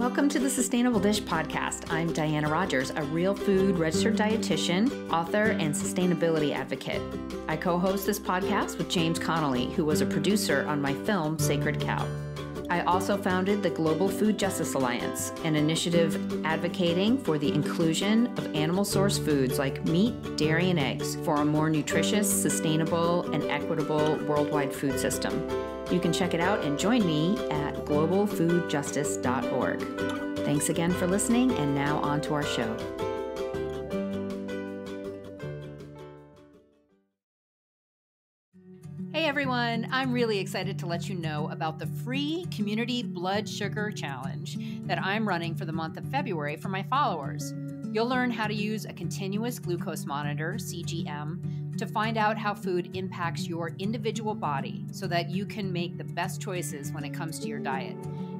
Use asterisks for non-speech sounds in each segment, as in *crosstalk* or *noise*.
Welcome to the Sustainable Dish Podcast. I'm Diana Rodgers, a real food registered dietitian, author, and sustainability advocate. I co host this podcast with James Connolly, who was a producer on my film Sacred Cow. I also founded the Global Food Justice Alliance, an initiative advocating for the inclusion of animal source foods like meat, dairy, and eggs for a more nutritious, sustainable, and equitable worldwide food system. You can check it out and join me at globalfoodjustice.org. Thanks again for listening, and now on to our show. Everyone, I'm really excited to let you know about the free Community Blood Sugar Challenge that I'm running for the month of February for my followers. You'll learn how to use a continuous glucose monitor, CGM, to find out how food impacts your individual body so that you can make the best choices when it comes to your diet.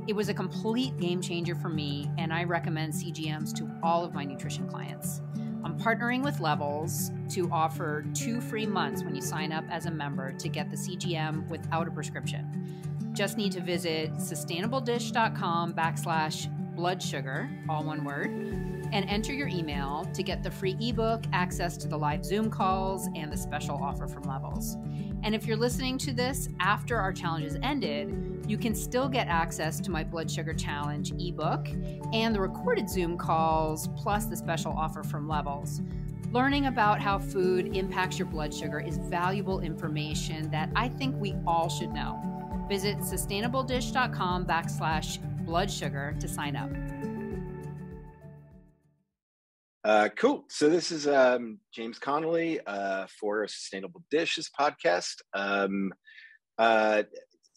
It was a complete game changer for me, and I recommend CGMs to all of my nutrition clients. I'm partnering with Levels to offer two free months when you sign up as a member to get the CGM without a prescription. Just need to visit sustainabledish.com backslash blood sugar, all one word, and enter your email to get the free ebook, access to the live Zoom calls, and the special offer from Levels. And if you're listening to this after our challenge has ended, you can still get access to my Blood Sugar Challenge ebook and the recorded Zoom calls, plus the special offer from Levels. Learning about how food impacts your blood sugar is valuable information that I think we all should know. Visit sustainabledish.com backslash blood sugar to sign up. Uh, cool. So this is um, James Connolly uh, for a Sustainable Dishes podcast. Um, uh,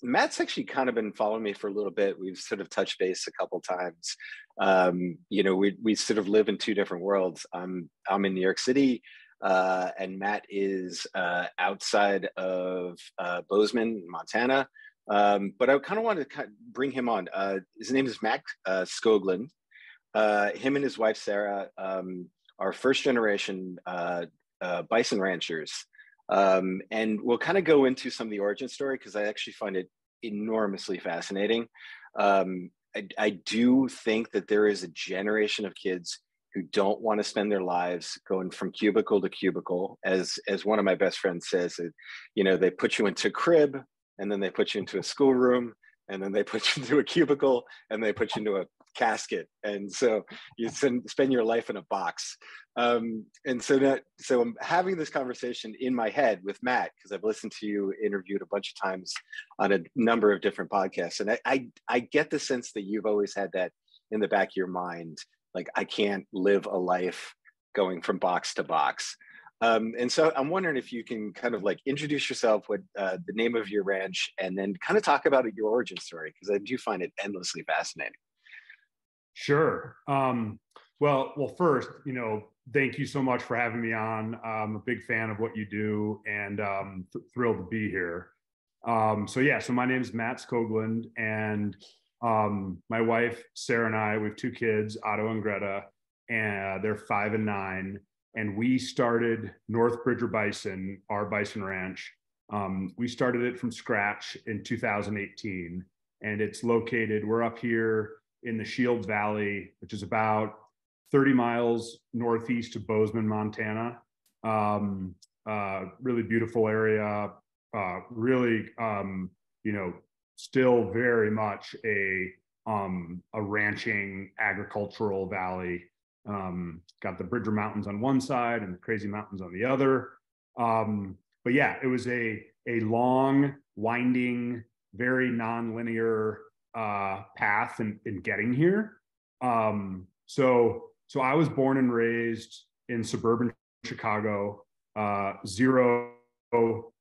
Matt's actually kind of been following me for a little bit. We've sort of touched base a couple times. Um, you know, we we sort of live in two different worlds. I'm I'm in New York City, uh, and Matt is uh, outside of uh, Bozeman, Montana. Um, but I kind of wanted to bring him on. His name is Matt Skoglund. Uh, him and his wife Sarah um, are first generation uh, uh, bison ranchers, um, and we'll kind of go into some of the origin story because I actually find it enormously fascinating. Um, I, I do think that there is a generation of kids who don't want to spend their lives going from cubicle to cubicle as as one of my best friends says it, you know they put you into a crib and then they put you into a schoolroom and then they put you *laughs* into a cubicle and they put you into a casket. And so you spend, spend your life in a box. Um, and so that so i'm having this conversation in my head with matt because i've listened to you interviewed a bunch of times on a number of different podcasts. And I, I i get the sense that you've always had that in the back of your mind like i can't live a life going from box to box. Um, and so I'm wondering if you can kind of like introduce yourself, what uh, the name of your ranch, and then kind of talk about your origin story because I do find it endlessly fascinating. Sure. Um, well, well, first, you know, thank you so much for having me on. I'm a big fan of what you do, and um, th- thrilled to be here. Um, so yeah, so my name is Matt Skoglund, and um, my wife Sarah and I, we have two kids, Otto and Greta, and they're five and nine and we started North Bridger Bison, our bison ranch. Um, we started it from scratch in 2018, and it's located. We're up here in the Shields Valley, which is about 30 miles northeast of Bozeman, Montana. Um, uh, really beautiful area. Uh, really, um, you know, still very much a um, a ranching agricultural valley. Um, got the Bridger Mountains on one side and the Crazy Mountains on the other. Um, but yeah, it was a a long, winding, very nonlinear uh, path in, in getting here. Um, so so I was born and raised in suburban Chicago, uh, zero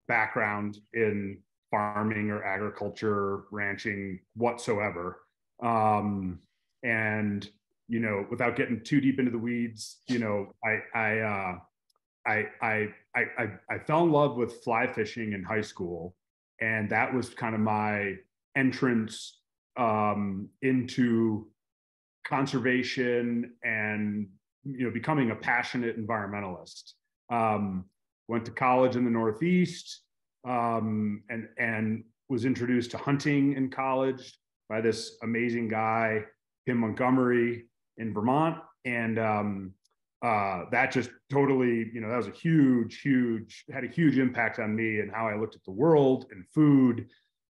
background in farming or agriculture, ranching whatsoever. Um, and you know, without getting too deep into the weeds, you know, I I uh, I, I I I fell in love with fly fishing in high school, and that was kind of my entrance um, into conservation and you know becoming a passionate environmentalist. Um, went to college in the Northeast um, and and was introduced to hunting in college by this amazing guy Kim Montgomery in Vermont, and um, uh, that just totally, you know, that was a huge, huge, had a huge impact on me and how I looked at the world and food.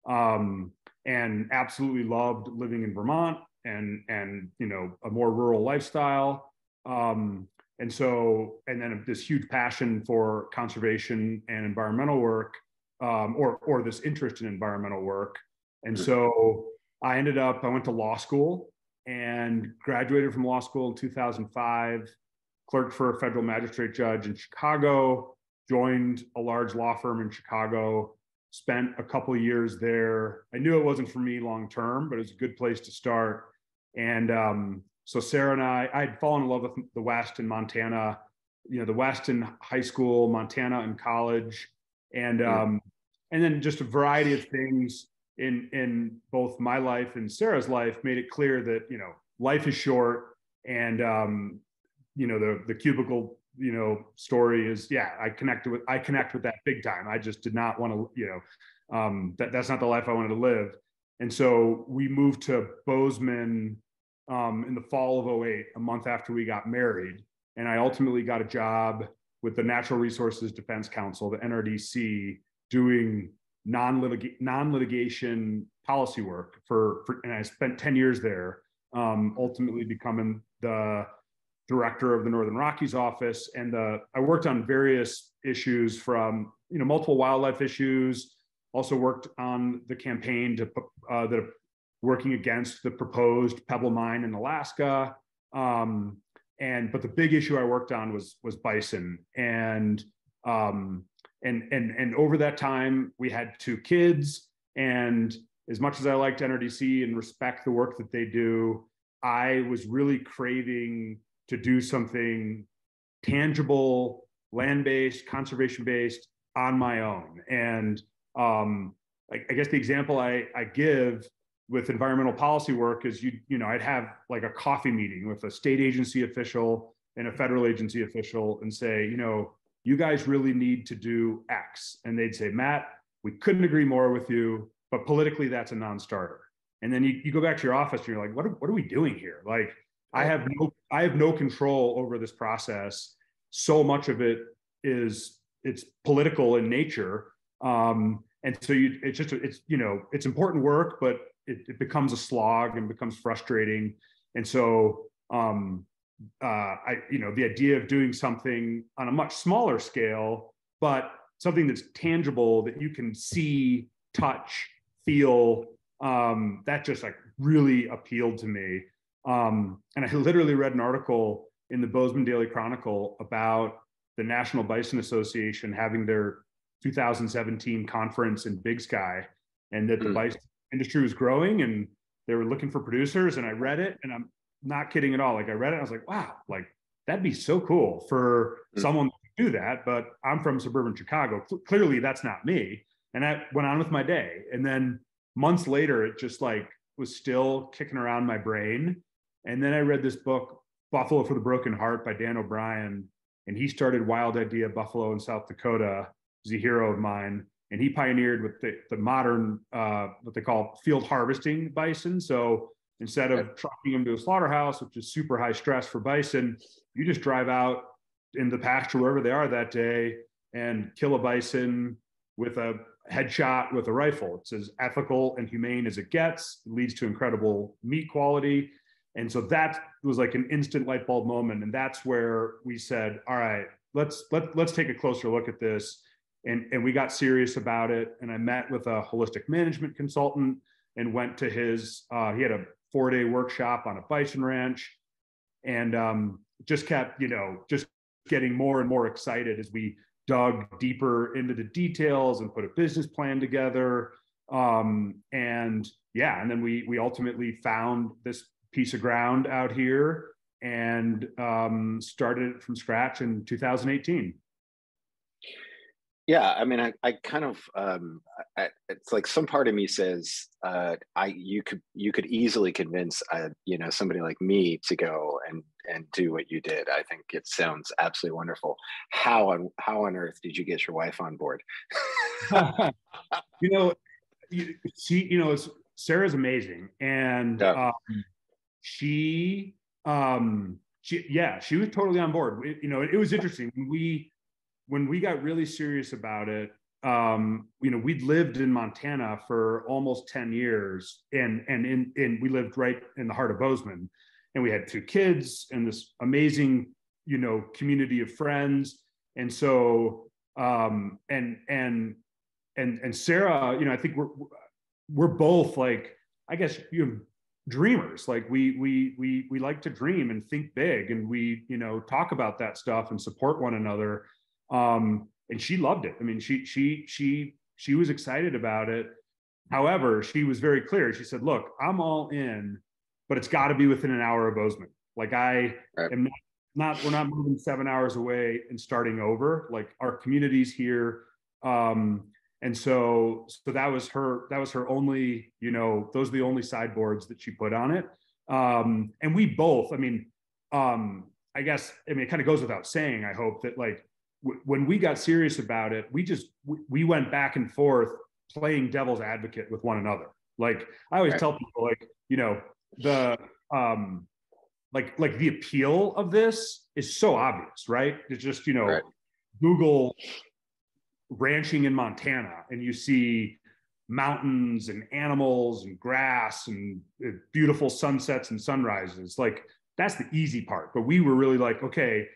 Um, and absolutely loved living in Vermont and and you know a more rural lifestyle. Um, and so, and then this huge passion for conservation and environmental work, um, or or this interest in environmental work. And mm-hmm. so, I ended up I went to law school and graduated from law school in 2005 clerked for a federal magistrate judge in Chicago, joined a large law firm in Chicago, spent a couple of years there. I knew it wasn't for me long term, but it was a good place to start. And um, so Sarah and I, I had fallen in love with the West in Montana, you know, the West in high school, Montana in college, and um, and then just a variety of things in in both my life and Sarah's life made it clear that you know life is short and um, you know the the cubicle you know story is yeah i connected with i connect with that big time. I just did not want to you know um that, that's not the life i wanted to live. And so we moved to bozeman um, in the fall of 08 a month after we got married. And i ultimately got a job with the natural resources defense council the nrdc doing non-litig- non-litigation policy work for, for and i spent 10 years there um, ultimately becoming the director of the Northern Rockies office, and uh, I worked on various issues from you know multiple wildlife issues. Also worked on the campaign to uh, that working against the proposed Pebble mine in Alaska. Um, and but the big issue I worked on was was bison, and um, and and and over that time we had two kids, and as much as I liked NRDC and respect the work that they do, I was really craving to do something tangible, land based, conservation based on my own. And um, I, I, guess the example I, I give with environmental policy work is you you know I'd have like a coffee meeting with a state agency official and a federal agency official and say you know you guys really need to do X. And they'd say Matt we couldn't agree more with you but politically that's a non-starter. And then you, you go back to your office and you're like what are, what are we doing here? Like I have no I have no control over this process. So much of it is it's political in nature. Um, and so you it's just it's you know it's important work, but it, it becomes a slog and becomes frustrating. And so um, uh, I you know the idea of doing something on a much smaller scale, but something that's tangible that you can see, touch, feel. Um, that just like really appealed to me. Um, and I literally read an article in the Bozeman Daily Chronicle about the National Bison Association having their 2017 conference in Big Sky, and that the mm. bison industry was growing and they were looking for producers. And I read it, and I'm not kidding at all. Like I read it, I was like, wow, like that'd be so cool for mm. someone to do that. But I'm from suburban Chicago. clearly, that's not me. And I went on with my day. And then months later, it just like was still kicking around my brain. And then I read this book, Buffalo for the Broken Heart by Dan O'Brien. And he started Wild Idea Buffalo in South Dakota. He's a hero of mine. And he pioneered with the, the modern, uh, what they call field harvesting bison. So instead of trucking them to a slaughterhouse, which is super high stress for bison, you just drive out in the pasture wherever they are that day and kill a bison with a headshot with a rifle. It's as ethical and humane as it gets. It leads to incredible meat quality. And so that was like an instant light bulb moment. And that's where we said, all right, let's let, let's take a closer look at this. And, and we got serious about it. And I met with a holistic management consultant and went to his, uh, he had a four day workshop on a bison ranch and um, just kept, you know, just getting more and more excited as we dug deeper into the details and put a business plan together. Um, and yeah, and then we we ultimately found this piece of ground out here and um, started it from scratch in 2018 yeah i mean i, I kind of um, I, it's like some part of me says uh, i you could you could easily convince uh, you know somebody like me to go and and do what you did. I think it sounds absolutely wonderful. How on how on earth did you get your wife on board? *laughs* You know you, she you know sarah's amazing and yeah. um, she um she yeah she was totally on board. You know it, it was interesting. When we when we got really serious about it um you know we'd lived in montana for almost 10 years and and in and we lived right in the heart of bozeman. And we had two kids and this amazing you know community of friends. And so um and and and and sarah you know i think we're we're both like i guess you dreamers. Like we we we we like to dream and think big and we you know talk about that stuff and support one another. Um and she loved it. I mean she she she she was excited about it. However she was very clear. She said look i'm all in but it's got to be within an hour of bozeman. Like i right. am not, not we're not moving seven hours away and starting over. Like our communities here. Um and so so that was her that was her only you know those are the only sideboards that she put on it um and we both i mean um i guess i mean it kind of goes without saying i hope that like w- when we got serious about it we just we, we went back and forth playing devil's advocate with one another like i always right. tell people like you know the um like like the appeal of this is so obvious right it's just you know right. google ranching in Montana and you see mountains and animals and grass and uh, beautiful sunsets and sunrises like that's the easy part. But we were really like okay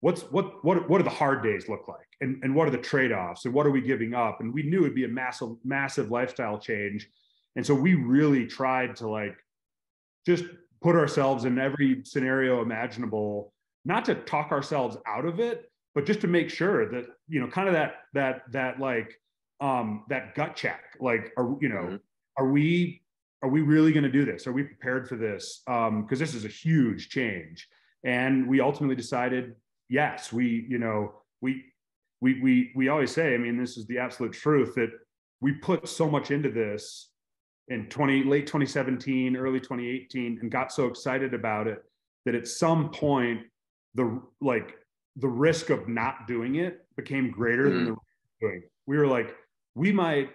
what's what what what do the hard days look like? And and what are the trade-offs? And what are we giving up? And we knew it'd be a massive massive lifestyle change. And so we really tried to like just put ourselves in every scenario imaginable not to talk ourselves out of it but just to make sure that you know kind of that that that like um that gut check like are you know mm-hmm. are we are we really going to do this? Are we prepared for this? Um because this is a huge change. And we ultimately decided yes we you know we we we we always say i mean this is the absolute truth that we put so much into this in 20 late 2017 early 2018 and got so excited about it that at some point the like the risk of not doing it became greater mm-hmm. than the doing. We were like, we might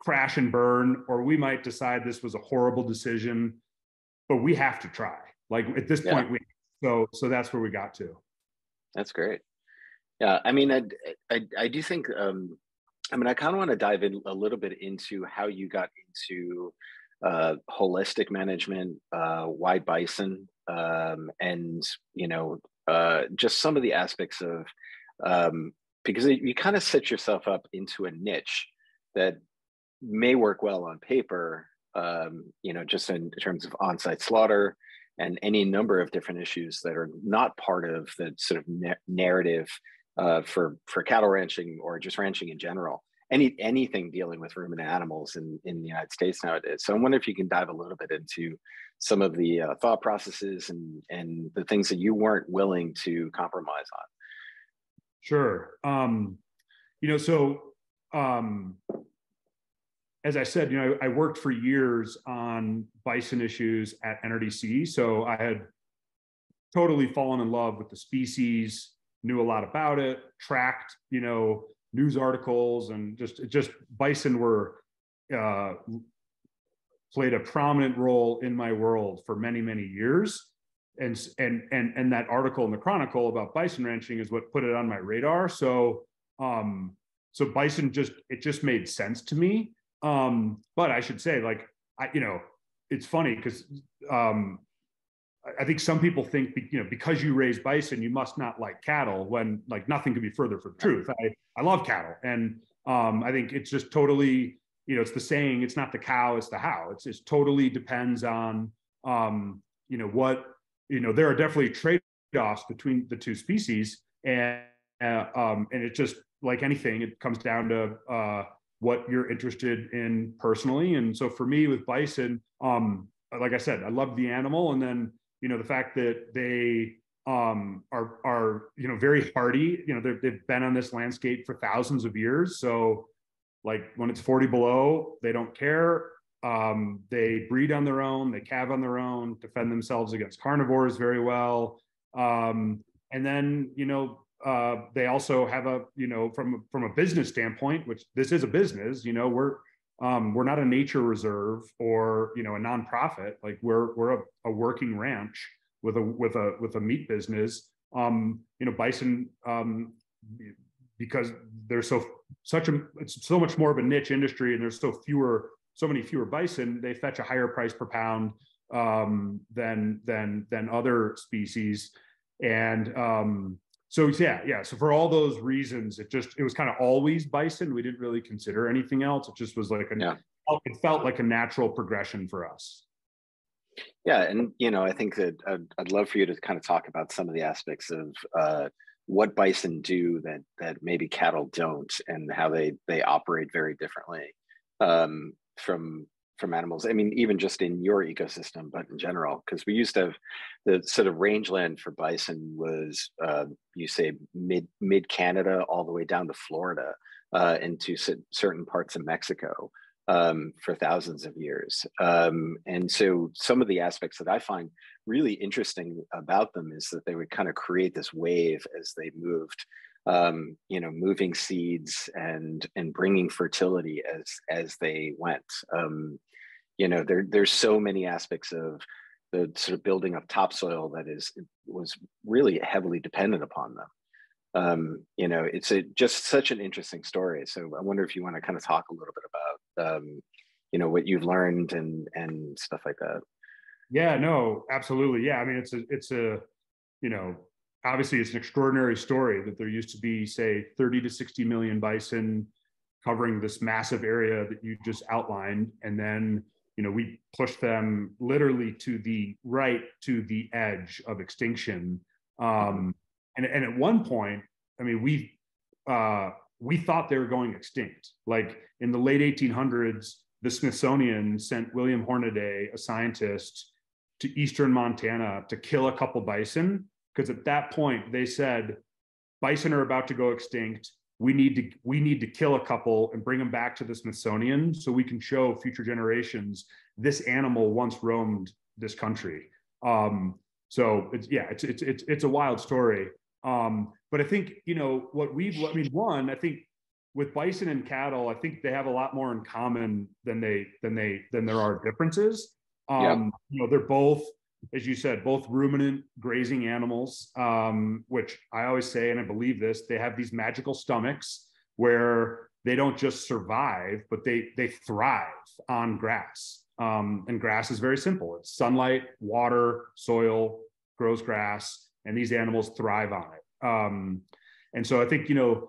crash and burn, or we might decide this was a horrible decision, but we have to try. Like at this yeah. point, we so so that's where we got to. That's great. Yeah, I mean, I I, I do think. um I mean, I kind of want to dive in a little bit into how you got into uh, holistic management, uh, why bison, um, and you know uh, just some of the aspects of um, because you kind of set yourself up into a niche that may work well on paper, um, you know, just in terms of on-site slaughter and any number of different issues that are not part of the sort of na- narrative uh, for for cattle ranching or just ranching in general. Any anything dealing with ruminant animals in in the United States nowadays. So I wonder if you can dive a little bit into some of the uh, thought processes and and the things that you weren't willing to compromise on. Sure. Um you know so um as i said you know i worked for years on bison issues at nrdc so i had totally fallen in love with the species knew a lot about it tracked you know news articles and just just bison were uh, played a prominent role in my world for many many years. And and and and that article in the chronicle about bison ranching is what put it on my radar. So um so bison just it just made sense to me. Um but i should say like i you know it's funny because um I think some people think, you know, because you raise bison, you must not like cattle. When like nothing could be further from the truth. I I love cattle, and um, I think it's just totally you know, it's the saying, it's not the cow, it's the how. It's it totally depends on, um, you know, what, you know, there are definitely trade-offs between the two species. And, uh, um, and it just like anything, it comes down to uh, what you're interested in personally. And so for me with bison, um, like I said, I love the animal. And then, you know, the fact that they um, are, are, you know, very hardy, you know, they've been on this landscape for thousands of years. So, like when it's 40 below, they don't care. Um, they breed on their own, they calve on their own, defend themselves against carnivores very well. Um, and then, you know, uh, they also have a, you know, from from a business standpoint, which this is a business, you know, we're um, we're not a nature reserve or you know a nonprofit. Like we're we're a, a working ranch with a with a with a meat business. Um, you know, bison um, because there's so such a it's so much more of a niche industry, and there's so fewer so many fewer bison. They fetch a higher price per pound um, than than than other species, and um, so yeah, yeah. So for all those reasons, it just it was kind of always bison. We didn't really consider anything else. It just was like a yeah. it felt like a natural progression for us. Yeah, and you know, I think that I'd, I'd love for you to kind of talk about some of the aspects of uh, what bison do that that maybe cattle don't, and how they they operate very differently um, from from animals i mean even just in your ecosystem but in general because we used to have the sort of rangeland for bison was uh, you say mid mid canada all the way down to florida uh, into certain parts of mexico um, for thousands of years. Um, and so some of the aspects that i find really interesting about them is that they would kind of create this wave as they moved um, you know, moving seeds and and bringing fertility as as they went. Um, you know there there's so many aspects of the sort of building of topsoil that is was really heavily dependent upon them. Um, you know it's a, just such an interesting story. So i wonder if you want to kind of talk a little bit about um, you know what you've learned and and stuff like that. Yeah no absolutely. Yeah i mean it's a it's a you know obviously it's an extraordinary story that there used to be say 30 to 60 million bison covering this massive area that you just outlined and then you know, we pushed them literally to the right to the edge of extinction. Um, and, and at one point, I mean, we uh, we thought they were going extinct. Like in the late 1800s, the Smithsonian sent William Hornaday, a scientist, to eastern Montana to kill a couple bison because at that point they said bison are about to go extinct we need to we need to kill a couple and bring them back to the Smithsonian so we can show future generations this animal once roamed this country. Um, so it's yeah, it's it's it's it's a wild story. Um, but I think you know what we've I mean one I think with bison and cattle I think they have a lot more in common than they than they than there are differences. Um, yeah. You know they're both as you said, both ruminant grazing animals, um, which I always say, and I believe this, they have these magical stomachs where they don't just survive, but they they thrive on grass. Um, and grass is very simple. It's sunlight, water, soil, grows grass, and these animals thrive on it. Um, and so I think you know,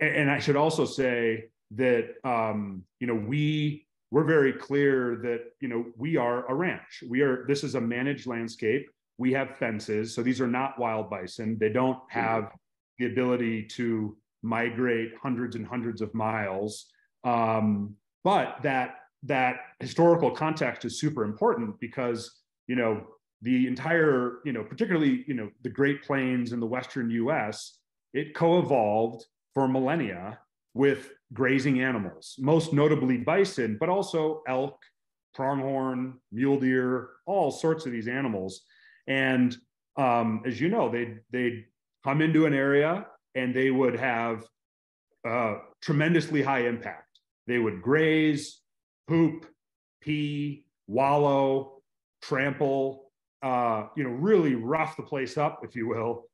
and I should also say that um, you know we we're very clear that you know we are a ranch. We are this is a managed landscape. We have fences so these are not wild bison. They don't have the ability to migrate hundreds and hundreds of miles. Um, but that that historical context is super important because you know the entire you know particularly you know the great plains in the western us it co-evolved for millennia with grazing animals, most notably bison, but also elk, pronghorn, mule deer, all sorts of these animals. And um, as you know, they'd, they'd come into an area and they would have uh, tremendously high impact. They would graze, poop, pee, wallow, trample, uh, you know, really rough the place up, if you will.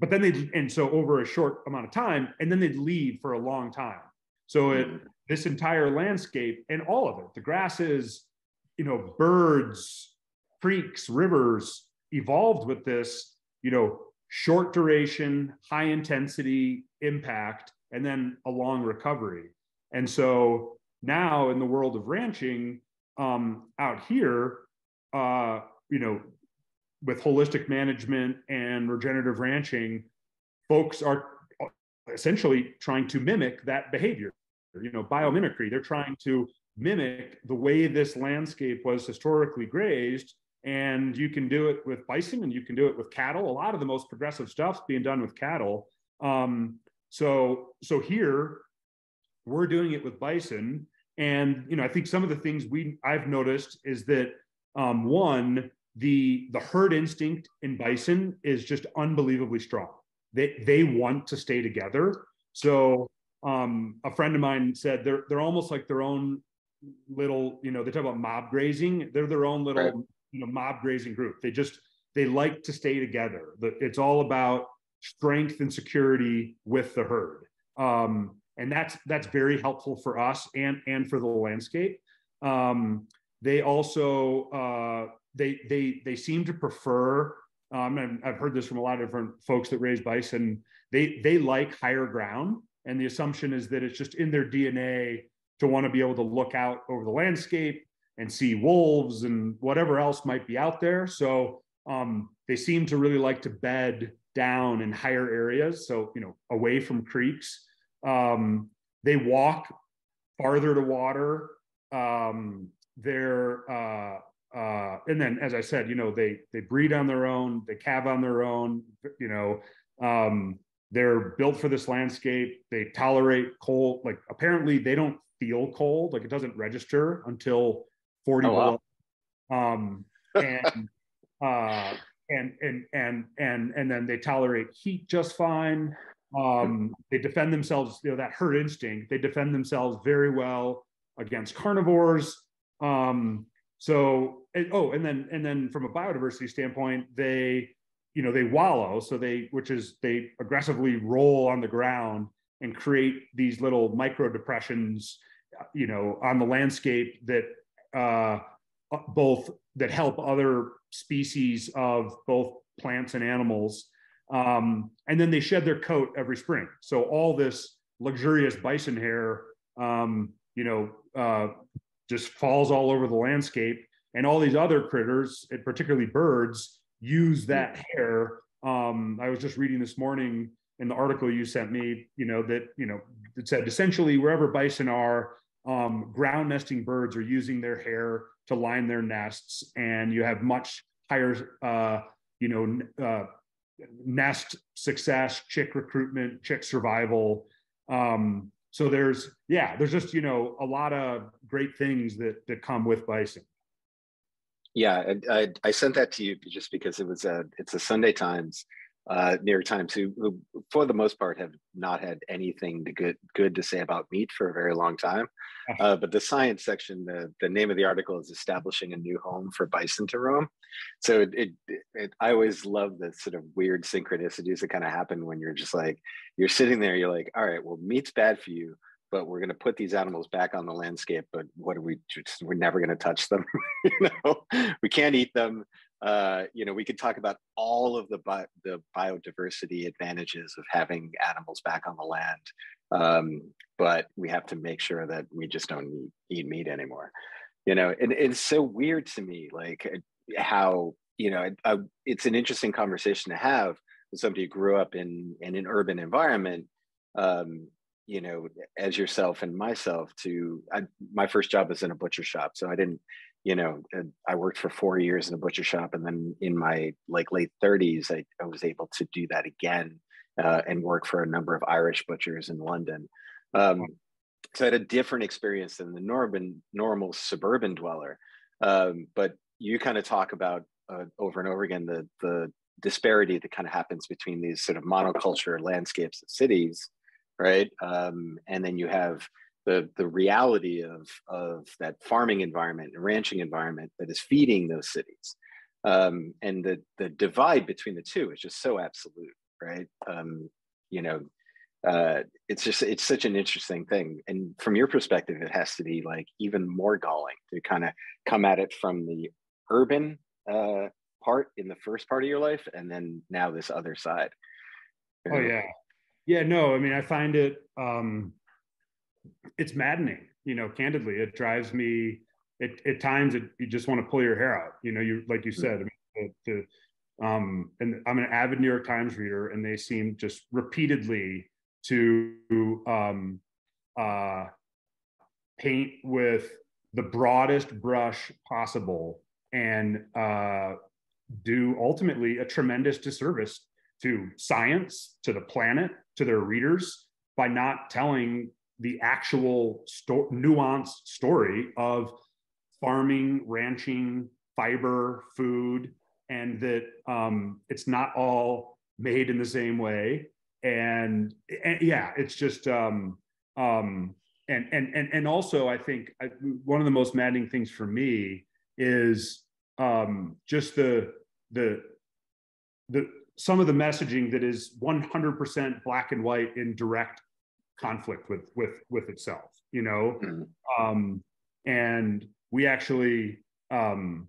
But then they and so over a short amount of time, and then they'd leave for a long time. So it, mm. this entire landscape and all of it, the grasses, you know, birds, creeks, rivers evolved with this, you know, short duration, high intensity impact, and then a long recovery. And so now in the world of ranching um, out here, uh, you know, with holistic management and regenerative ranching, folks are essentially trying to mimic that behavior you know biomimicry. They're trying to mimic the way this landscape was historically grazed and you can do it with bison and you can do it with cattle a lot of the most progressive stuff's being done with cattle. Um, so so here we're doing it with bison and you know i think some of the things we i've noticed is that um, one the the herd instinct in bison is just unbelievably strong they they want to stay together so um, a friend of mine said they're they're almost like their own little, you know, they talk about mob grazing. They're their own little, right. you know, mob grazing group. They just they like to stay together. It's all about strength and security with the herd, um, and that's that's very helpful for us and and for the landscape. Um, they also uh, they they they seem to prefer. Um, and I've heard this from a lot of different folks that raise bison. They they like higher ground, and the assumption is that it's just in their DNA to want to be able to look out over the landscape and see wolves and whatever else might be out there. So um, they seem to really like to bed down in higher areas, so you know, away from creeks. Um, they walk farther to water. Um, they're uh, uh, and then, as I said, you know, they they breed on their own, they calve on their own. You know, um, they're built for this landscape. They tolerate cold. Like apparently, they don't feel cold. Like it doesn't register until forty oh, below. Wow. Um, and *laughs* uh, and and and and and then they tolerate heat just fine. Um, they defend themselves. You know that herd instinct. They defend themselves very well against carnivores. Um, so and, oh, and then and then from a biodiversity standpoint, they you know they wallow. So they which is they aggressively roll on the ground and create these little micro depressions, you know, on the landscape that uh, both that help other species of both plants and animals. Um, and then they shed their coat every spring. So all this luxurious bison hair, um, you know, uh, just falls all over the landscape. And all these other critters, and particularly birds, use that hair. Um, I was just reading this morning in the article you sent me, you know, that, you know, it said essentially wherever bison are, um, ground nesting birds are using their hair to line their nests, and you have much higher, uh, you know, uh, nest success, chick recruitment, chick survival. Um, so there's yeah there's just you know a lot of great things that that come with bison yeah I, I, sent that to you just because it was a it's a sunday times uh, New York Times, who, who, for the most part have not had anything to good good to say about meat for a very long time. Uh, but the science section, the, the name of the article is "Establishing a New Home for Bison to Roam." So it, it, it I always love the sort of weird synchronicities that kind of happen when you're just like you're sitting there, you're like, all right, well, meat's bad for you, but we're going to put these animals back on the landscape. But what are we? Just, we're never going to touch them. *laughs* you know, we can't eat them uh, you know, we could talk about all of the bi- the biodiversity advantages of having animals back on the land, um, but we have to make sure that we just don't eat, eat meat anymore. You know, and, and, it's so weird to me, like uh, how you know, I, it's an interesting conversation to have with somebody who grew up in in an urban environment. Um, you know, as yourself and myself, to I, my first job was in a butcher shop, so I didn't you know i worked for four years in a butcher shop and then in my like late 30s i, I was able to do that again uh, and work for a number of irish butchers in london. Um, so i had a different experience than the normal normal suburban dweller. Um, but you kind of talk about uh, over and over again the the disparity that kind of happens between these sort of monoculture landscapes of cities right? Um, and then you have the the reality of of that farming environment and ranching environment that is feeding those cities. Um, and the the divide between the two is just so absolute right? Um, you know uh, it's just it's such an interesting thing. And from your perspective it has to be like even more galling to kind of come at it from the urban uh, part in the first part of your life and then now this other side. Oh yeah yeah no i mean i find it um it's maddening you know candidly. It drives me it, at times it, you just want to pull your hair out you know you like you said I mean, the, the, um, and i'm an avid new york times reader and they seem just repeatedly to um, uh, paint with the broadest brush possible and uh, do ultimately a tremendous disservice to science to the planet to their readers by not telling the actual sto- nuanced story of farming, ranching, fiber, food, and that um, it's not all made in the same way. And, and yeah, it's just um, um, and and and and also I think I, one of the most maddening things for me is um, just the the the some of the messaging that is 100% black and white in direct conflict with with with itself you know? Mm-hmm. um, and we actually um,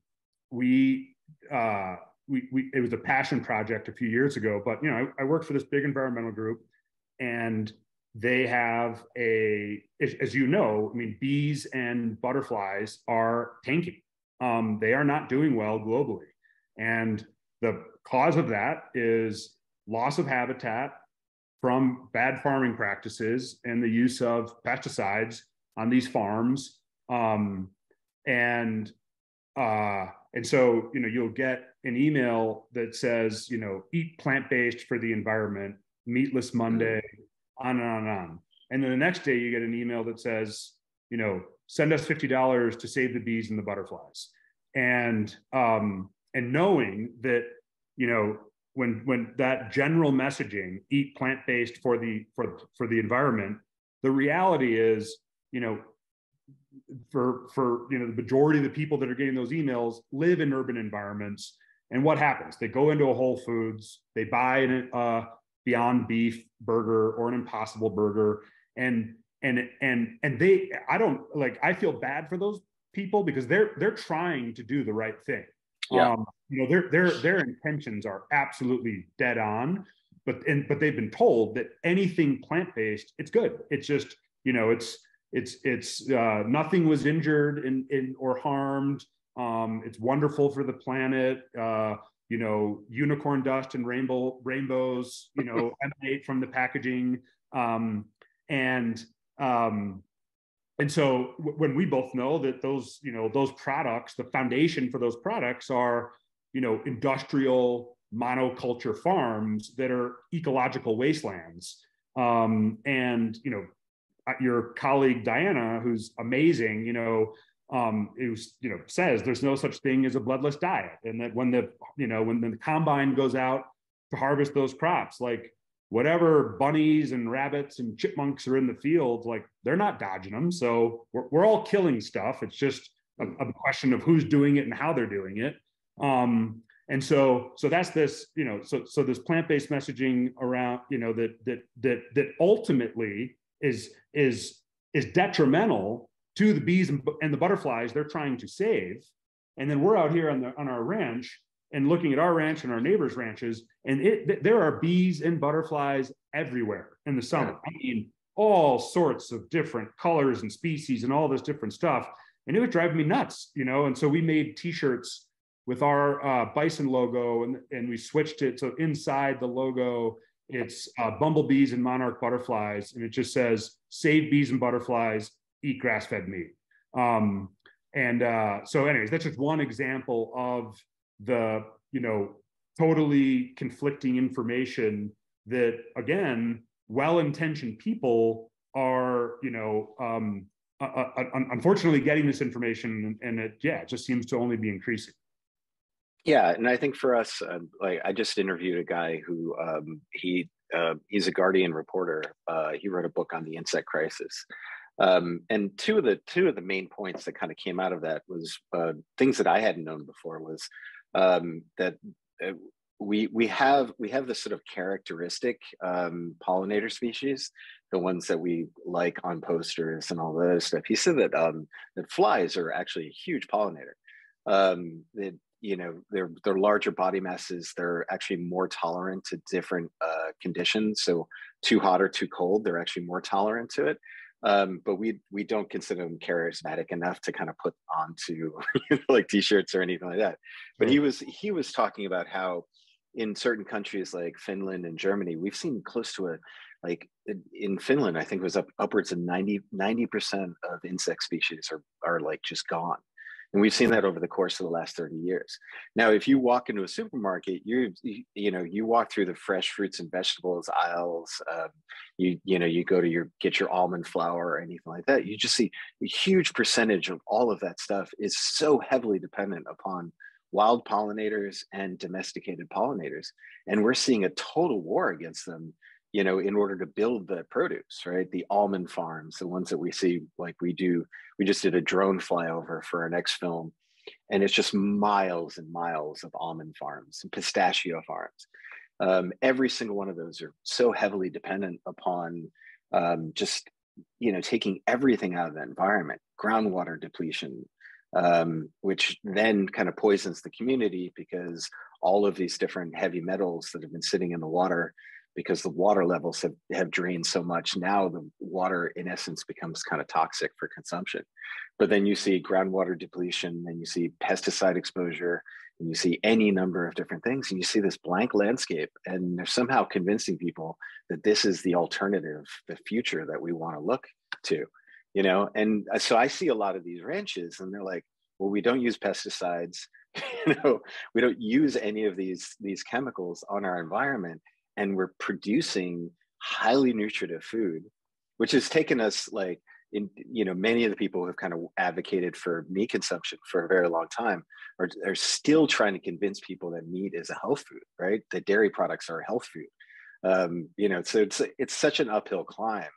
we uh, we, we it was a passion project a few years ago but you know I, I worked for this big environmental group and they have a as, as you know i mean bees and butterflies are tanking. Um, they are not doing well globally. And the cause of that is loss of habitat from bad farming practices and the use of pesticides on these farms. Um, and uh, and so you know you'll get an email that says you know eat plant-based for the environment meatless monday on and on and on. And then the next day you get an email that says you know send us $50 to save the bees and the butterflies. And um, and knowing that you know when when that general messaging eat plant-based for the for for the environment the reality is you know for for you know the majority of the people that are getting those emails live in urban environments. And what happens? They go into a whole foods they buy an uh, beyond beef burger or an impossible burger and and and and they i don't like i feel bad for those people because they're they're trying to do the right thing yeah. Um, you know their their their intentions are absolutely dead on but and but they've been told that anything plant-based it's good. It's just you know it's it's it's uh, nothing was injured in, in or harmed. Um, it's wonderful for the planet. Uh, you know unicorn dust and rainbow rainbows you know *laughs* emanate from the packaging. Um, and um, and so when we both know that those you know those products the foundation for those products are you know industrial monoculture farms that are ecological wastelands. Um, and you know uh, your colleague diana who's amazing you know um, was, you know, says there's no such thing as a bloodless diet, and that when the, you know, when the combine goes out to harvest those crops, like whatever bunnies and rabbits and chipmunks are in the field, like they're not dodging them. So we're, we're all killing stuff. It's just a, a, question of who's doing it and how they're doing it. Um, and so, so that's this, you know, so, so this plant-based messaging around, you know, that, that, that, that ultimately is, is, is detrimental to the bees and, and the butterflies they're trying to save. And then we're out here on the, on our ranch and looking at our ranch and our neighbors' ranches, and it, there are bees and butterflies everywhere in the summer. I mean, all sorts of different colors and species and all this different stuff. And it would drive me nuts, you know. And so we made T-shirts with our uh, bison logo, and and we switched it so inside the logo it's uh, bumblebees and monarch butterflies, and it just says "Save bees and butterflies, eat grass-fed meat." Um, and uh, so, anyways, that's just one example of the you know totally conflicting information that again well-intentioned people are you know um, uh, uh, unfortunately getting this information and it yeah it just seems to only be increasing. Yeah and i think for us uh, like i just interviewed a guy who um, he uh, he's a guardian reporter. Uh, he wrote a book on the insect crisis. Um, and two of the two of the main points that kind of came out of that was uh, things that i hadn't known before was um, that uh, we we have we have this sort of characteristic um, pollinator species, the ones that we like on posters and all that stuff. He said that um, that flies are actually a huge pollinator. Um, that you know they're they're larger body masses. They're actually more tolerant to different uh, conditions. So too hot or too cold, they're actually more tolerant to it um, but we we don't consider them charismatic enough to kind of put onto *laughs* like t-shirts or anything like that. But he was he was talking about how in certain countries like Finland and Germany, we've seen close to a like in Finland, I think it was up upwards of 90 percent of insect species are are like just gone. And we've seen that over the course of the last 30 years. Now, if you walk into a supermarket, you you know you walk through the fresh fruits and vegetables aisles. Um, you you know you go to your get your almond flour or anything like that. You just see a huge percentage of all of that stuff is so heavily dependent upon wild pollinators and domesticated pollinators, and we're seeing a total war against them you know, in order to build the produce, right? The almond farms, the ones that we see, like we do, we just did a drone flyover for our next film, and it's just miles and miles of almond farms and pistachio farms. Um, every single one of those are so heavily dependent upon um, just, you know, taking everything out of the environment, groundwater depletion, um, which then kind of poisons the community because all of these different heavy metals that have been sitting in the water because the water levels have, have drained so much now the water in essence becomes kind of toxic for consumption. But then you see groundwater depletion and you see pesticide exposure and you see any number of different things and you see this blank landscape and they're somehow convincing people that this is the alternative the future that we want to look to you know? And uh, so i see a lot of these ranches and they're like well we don't use pesticides *laughs* you know? We don't use any of these these chemicals on our environment and we're producing highly nutritive food which has taken us like in you know many of the people who have kind of advocated for meat consumption for a very long time are, are still trying to convince people that meat is a health food right? That dairy products are a health food. Um, you know so it's it's such an uphill climb.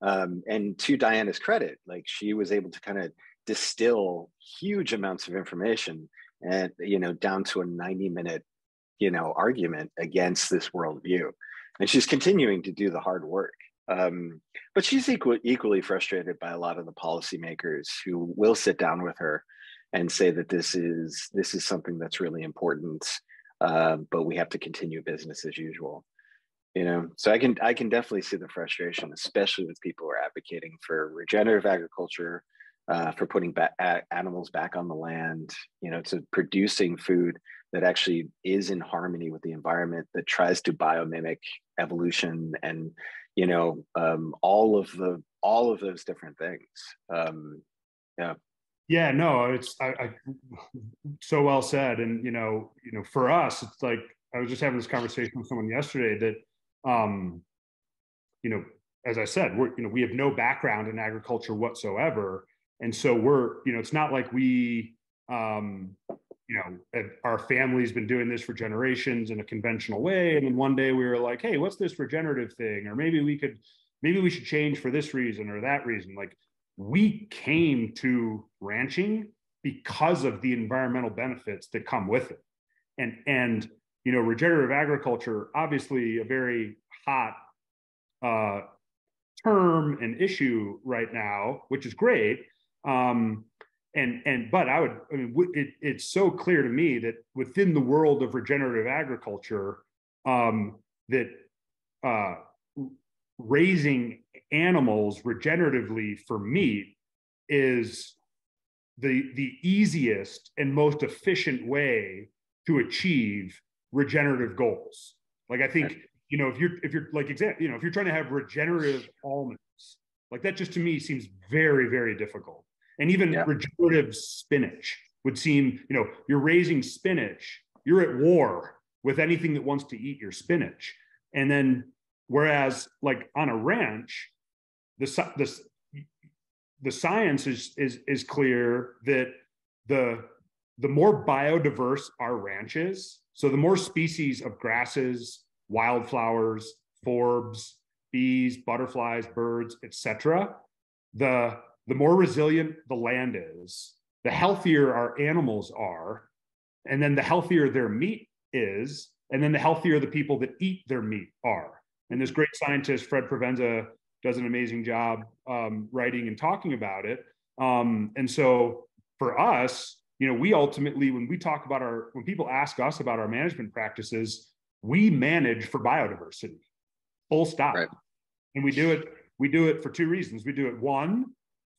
Um, and to diana's credit like she was able to kind of distill huge amounts of information and you know down to a 90 minute you know argument against this worldview. And she's continuing to do the hard work. Um, but she's equal, equally frustrated by a lot of the policymakers who will sit down with her and say that this is this is something that's really important uh, but we have to continue business as usual you know? So i can i can definitely see the frustration especially with people who are advocating for regenerative agriculture uh, for putting back animals back on the land you know to producing food that actually is in harmony with the environment that tries to biomimic evolution and you know um, all of the all of those different things. Um, yeah. Yeah no it's I, I so well said. And you know you know for us it's like i was just having this conversation with someone yesterday that um you know as i said we're you know we have no background in agriculture whatsoever. And so we're you know it's not like we um you know, our family's been doing this for generations in a conventional way. And then one day we were like, hey, what's this regenerative thing? Or maybe we could, maybe we should change for this reason or that reason. Like we came to ranching because of the environmental benefits that come with it. And, and, you know, regenerative agriculture, obviously a very hot uh, term and issue right now, which is great. Um, and and but i would i mean it, it's so clear to me that within the world of regenerative agriculture um, that uh, raising animals regeneratively for meat is the the easiest and most efficient way to achieve regenerative goals. Like i think you know if you're if you're like exactly you know if you're trying to have regenerative almonds like that just to me seems very very difficult and even yeah. regenerative spinach would seem, you know, you're raising spinach, you're at war with anything that wants to eat your spinach. And then, whereas like on a ranch, the, the, the science is, is, is clear that the, the more biodiverse our ranch is, so the more species of grasses, wildflowers, forbs, bees, butterflies, birds, etc., the the more resilient the land is, the healthier our animals are, and then the healthier their meat is, and then the healthier the people that eat their meat are. And this great scientist, Fred Provenza, does an amazing job um, writing and talking about it. Um, and so for us, you know, we ultimately, when we talk about our, when people ask us about our management practices, we manage for biodiversity, full stop. Right. And we do it, we do it for two reasons. We do it one,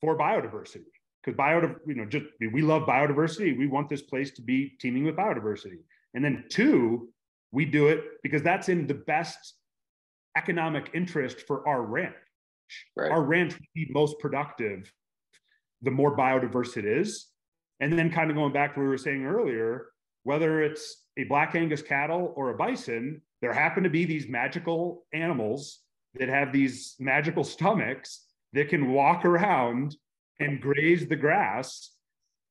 for biodiversity because bio, you know, just we love biodiversity. We want this place to be teeming with biodiversity. And then two, we do it because that's in the best economic interest for our ranch. Right. Our ranch would be most productive the more biodiverse it is. And then kind of going back to what we were saying earlier, whether it's a black Angus cattle or a bison, there happen to be these magical animals that have these magical stomachs that can walk around and graze the grass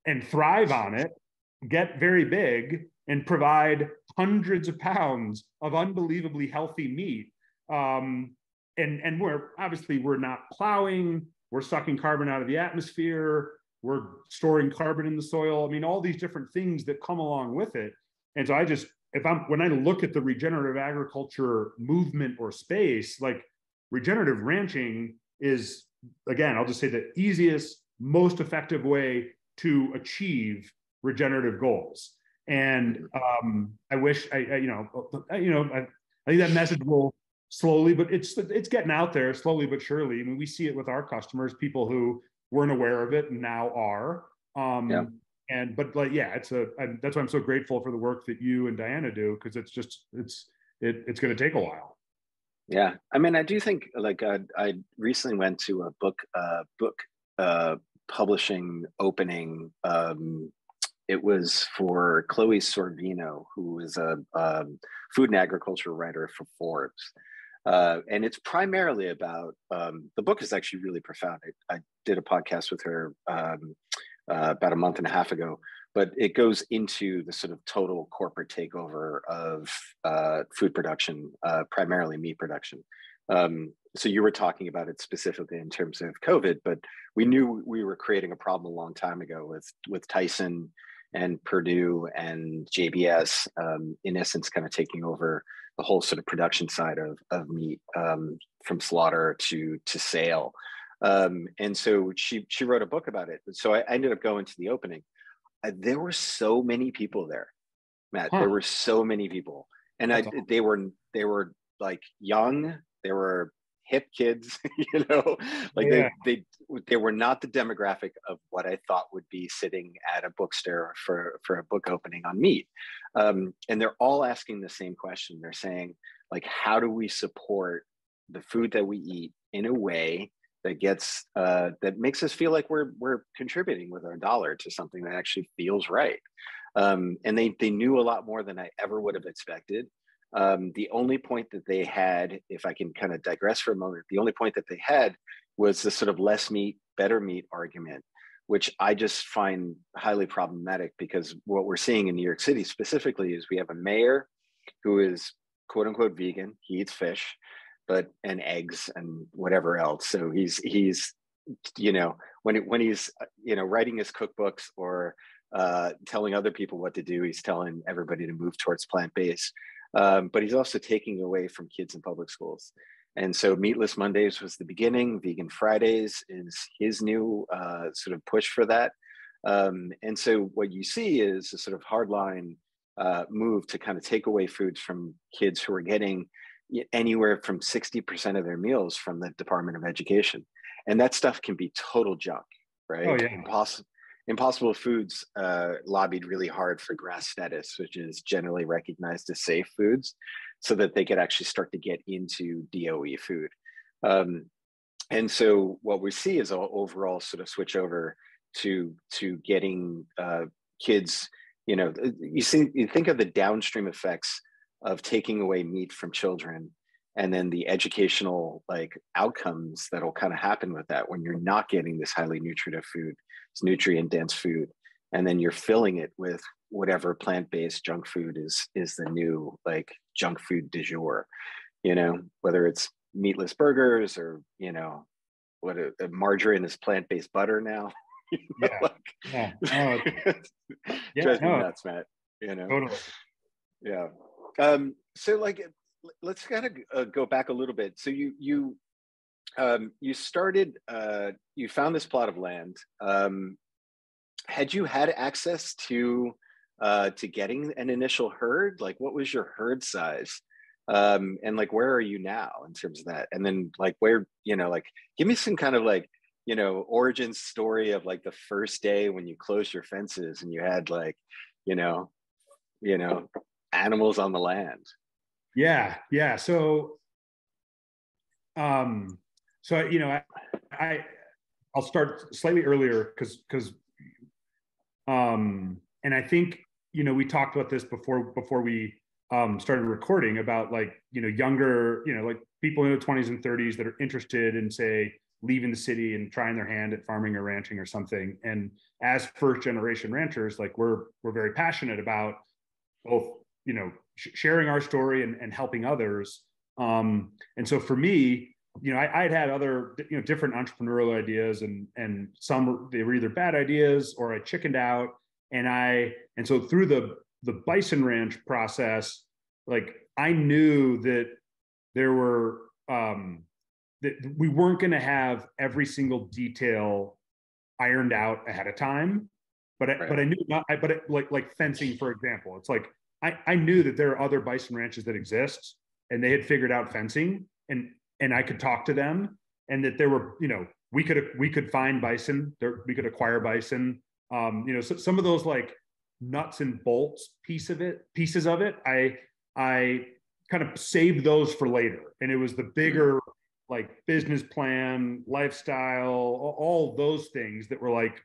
and thrive on it, get very big, and provide hundreds of pounds of unbelievably healthy meat Um, and and we're obviously we're not plowing, we're sucking carbon out of the atmosphere, we're storing carbon in the soil. I mean, all these different things that come along with it. And so I just if I'm when I look at the regenerative agriculture movement or space, like regenerative ranching is again, I'll just say the easiest, most effective way to achieve regenerative goals. And um, I wish I, I, you know, you know, I, I think that message will slowly, but it's it's getting out there slowly but surely. I mean, we see it with our customers, people who weren't aware of it and now are. Um, yeah. And but like, yeah, it's a. I, that's why I'm so grateful for the work that you and Diana do because it's just it's it, it's going to take a while. Yeah, I mean, I do think like I, I recently went to a book uh, book uh, publishing opening. Um, it was for Chloe Sorvino, who is a um, food and agriculture writer for Forbes. Uh, and it's primarily about um, the book is actually really profound. I, I did a podcast with her um, uh, about a month and a half ago, but it goes into the sort of total corporate takeover of uh, food production, uh, primarily meat production. Um, so you were talking about it specifically in terms of COVID, but we knew we were creating a problem a long time ago with with Tyson and Perdue and JBS, um, in essence, kind of taking over the whole sort of production side of of meat um, from slaughter to to sale. Um, and so she she wrote a book about it. So I, I ended up going to the opening. Uh, there were so many people there, Matt. Huh. There were so many people, and I, they were they were like young. They were hip kids, *laughs* you know, like yeah. they they they were not the demographic of what I thought would be sitting at a bookstore for for a book opening on meat. Um, and they're all asking the same question. They're saying like, how do we support the food that we eat in a way that gets uh, that makes us feel like we're we're contributing with our dollar to something that actually feels right. Um, and they they knew a lot more than I ever would have expected. Um, the only point that they had, if I can kind of digress for a moment, the only point that they had was the sort of less meat, better meat argument, which I just find highly problematic because what we're seeing in New York City specifically is we have a mayor who is quote unquote vegan, he eats fish, but and eggs and whatever else. So he's he's you know when it, when he's you know writing his cookbooks or uh, telling other people what to do, he's telling everybody to move towards plant based. Um, but he's also taking away from kids in public schools. And so Meatless Mondays was the beginning. Vegan Fridays is his new uh, sort of push for that. Um, and so what you see is a sort of hardline uh, move to kind of take away foods from kids who are getting anywhere from 60% of their meals from the Department of Education. And that stuff can be total junk, right? Oh, yeah. Impossible Impossible Foods uh, lobbied really hard for GRAS status, which is generally recognized as safe foods, so that they could actually start to get into DOE food. Um, and so what we see is an overall sort of switch over to to getting uh, kids. You know, you see, you think of the downstream effects of taking away meat from children and then the educational like outcomes that'll kind of happen with that when you're not getting this highly nutritive food it's nutrient dense food and then you're filling it with whatever plant-based junk food is is the new like junk food du jour you know whether it's meatless burgers or you know what uh, a, a margarine is plant-based butter now *laughs* yeah. like, yeah. *laughs* Yeah, drives no. me nuts matt you know totally. yeah um so like let's kind of uh, go back a little bit. So you you um, you started uh, you found this plot of land. Um, had you had access to uh, to getting an initial herd? Like, what was your herd size? Um, and like, where are you now in terms of that? And then like, where you know, like, give me some kind of like you know origin story of like the first day when you closed your fences and you had like you know you know animals on the land yeah, yeah. So, um, so you know, I, I I'll start slightly earlier because because, um, and I think you know we talked about this before before we um started recording about like you know younger you know like people in the 20s and 30s that are interested in say leaving the city and trying their hand at farming or ranching or something and as first generation ranchers like we're we're very passionate about both you know sh- sharing our story and, and helping others. Um, and so for me, you know, I, i'd had other, you know, different entrepreneurial ideas, and and some they were either bad ideas or I chickened out, and I and so through the the bison ranch process, like I knew that there were um, that we weren't going to have every single detail ironed out ahead of time, but I, right. but I knew not, I, but it, like like fencing for example, it's like I I knew that there are other bison ranches that exist, and they had figured out fencing, and and I could talk to them, and that there were you know we could we could find bison, there, we could acquire bison, um, you know, so, some of those like nuts and bolts piece of it pieces of it, I I kind of saved those for later, and it was the bigger like business plan, lifestyle, all those things that were like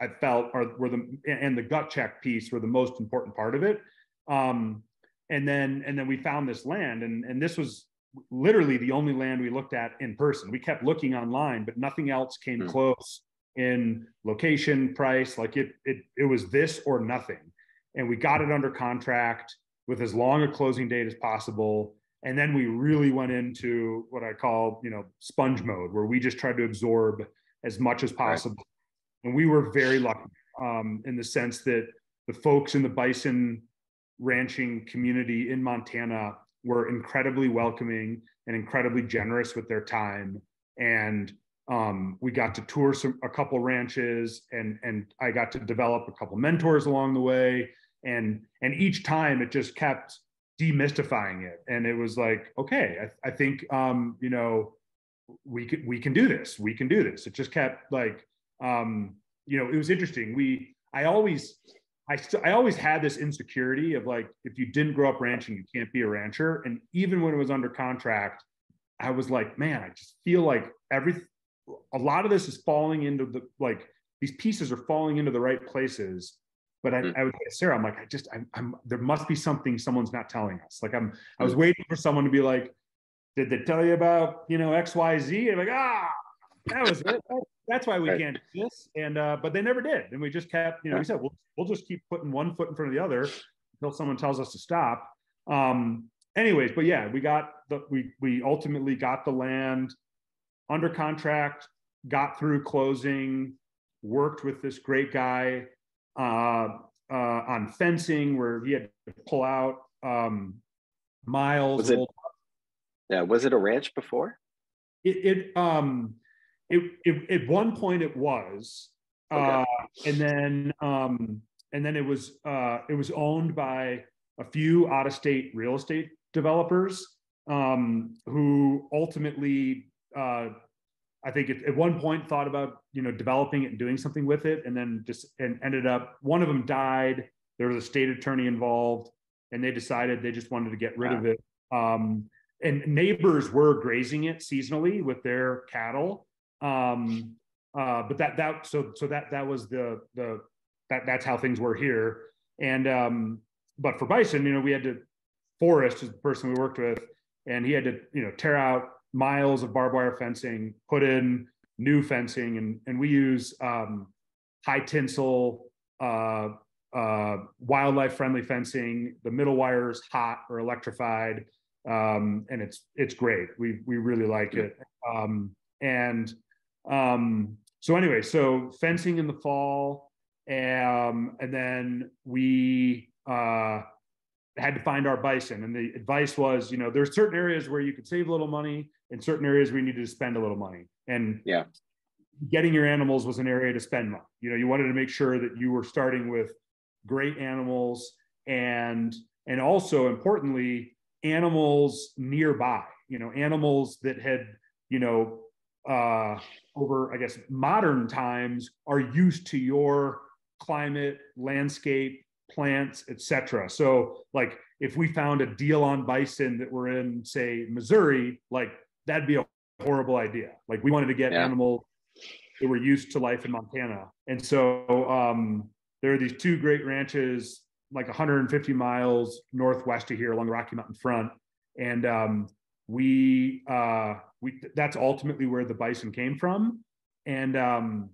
I felt are were the and the gut check piece were the most important part of it. Um, and then and then we found this land, and and this was literally the only land we looked at in person. We kept looking online, but nothing else came mm. close in location, price. Like it it it was this or nothing. And we got it under contract with as long a closing date as possible and then we really went into what i call you know sponge mode where we just tried to absorb as much as possible right. and we were very lucky um, in the sense that the folks in the bison ranching community in montana were incredibly welcoming and incredibly generous with their time. And um, we got to tour some, a couple ranches and and i got to develop a couple mentors along the way. And and each time it just kept demystifying it. And it was like okay i, I think um you know we can we can do this. We can do this. It just kept like um you know it was interesting. We i always i st- i always had this insecurity of like if you didn't grow up ranching you can't be a rancher and even when it was under contract i was like man i just feel like every a lot of this is falling into the like these pieces are falling into the right places but I, mm. I would say Sarah, I'm like, I just, I'm, I'm, there must be something someone's not telling us. Like I'm, I was mm. waiting for someone to be like, did they tell you about, you know, X, Y, Z? I'm like, ah, that was it. That's why we right. can't do this. And, uh, but they never did. And we just kept, you know, we said, we'll, we'll just keep putting one foot in front of the other until someone tells us to stop. Um, anyways, but yeah, we got the, we, we ultimately got the land under contract, got through closing, worked with this great guy uh, uh, on fencing where he had to pull out um, miles. Was it, yeah, was it a ranch before? It, it um, it, it, at one point it was, okay. uh, and then um, and then it was uh, it was owned by a few out of state real estate developers um, who ultimately uh, I think it, at one point thought about you know developing it and doing something with it, and then just and ended up one of them died. There was a state attorney involved, and they decided they just wanted to get rid yeah. of it. Um, and neighbors were grazing it seasonally with their cattle. Um, uh, but that that so so that that was the the that that's how things were here. And um, but for bison, you know, we had to Forrest is the person we worked with, and he had to you know tear out miles of barbed wire fencing, put in new fencing, and, and we use um, high tensile, uh, uh, wildlife friendly fencing. The middle wire is hot or electrified, um, and it's it's great. We we really like it. Um, and um, so anyway, so fencing in the fall, um, and then we uh, had to find our bison. And the advice was, you know, there's certain areas where you could save a little money, and certain areas where you needed to spend a little money. And yeah, getting your animals was an area to spend money. You know, you wanted to make sure that you were starting with great animals and and also importantly, animals nearby. You know, animals that had you know uh, over I guess modern times are used to your climate, landscape, plants, etc. So like if we found a deal on bison that were in say Missouri, like that'd be a horrible idea. Like we wanted to get yeah. animals that were used to life in Montana. And so um, there are these two great ranches like 150 miles northwest of here along the Rocky Mountain front. And um, we, uh, we, that's ultimately where the bison came from. And um,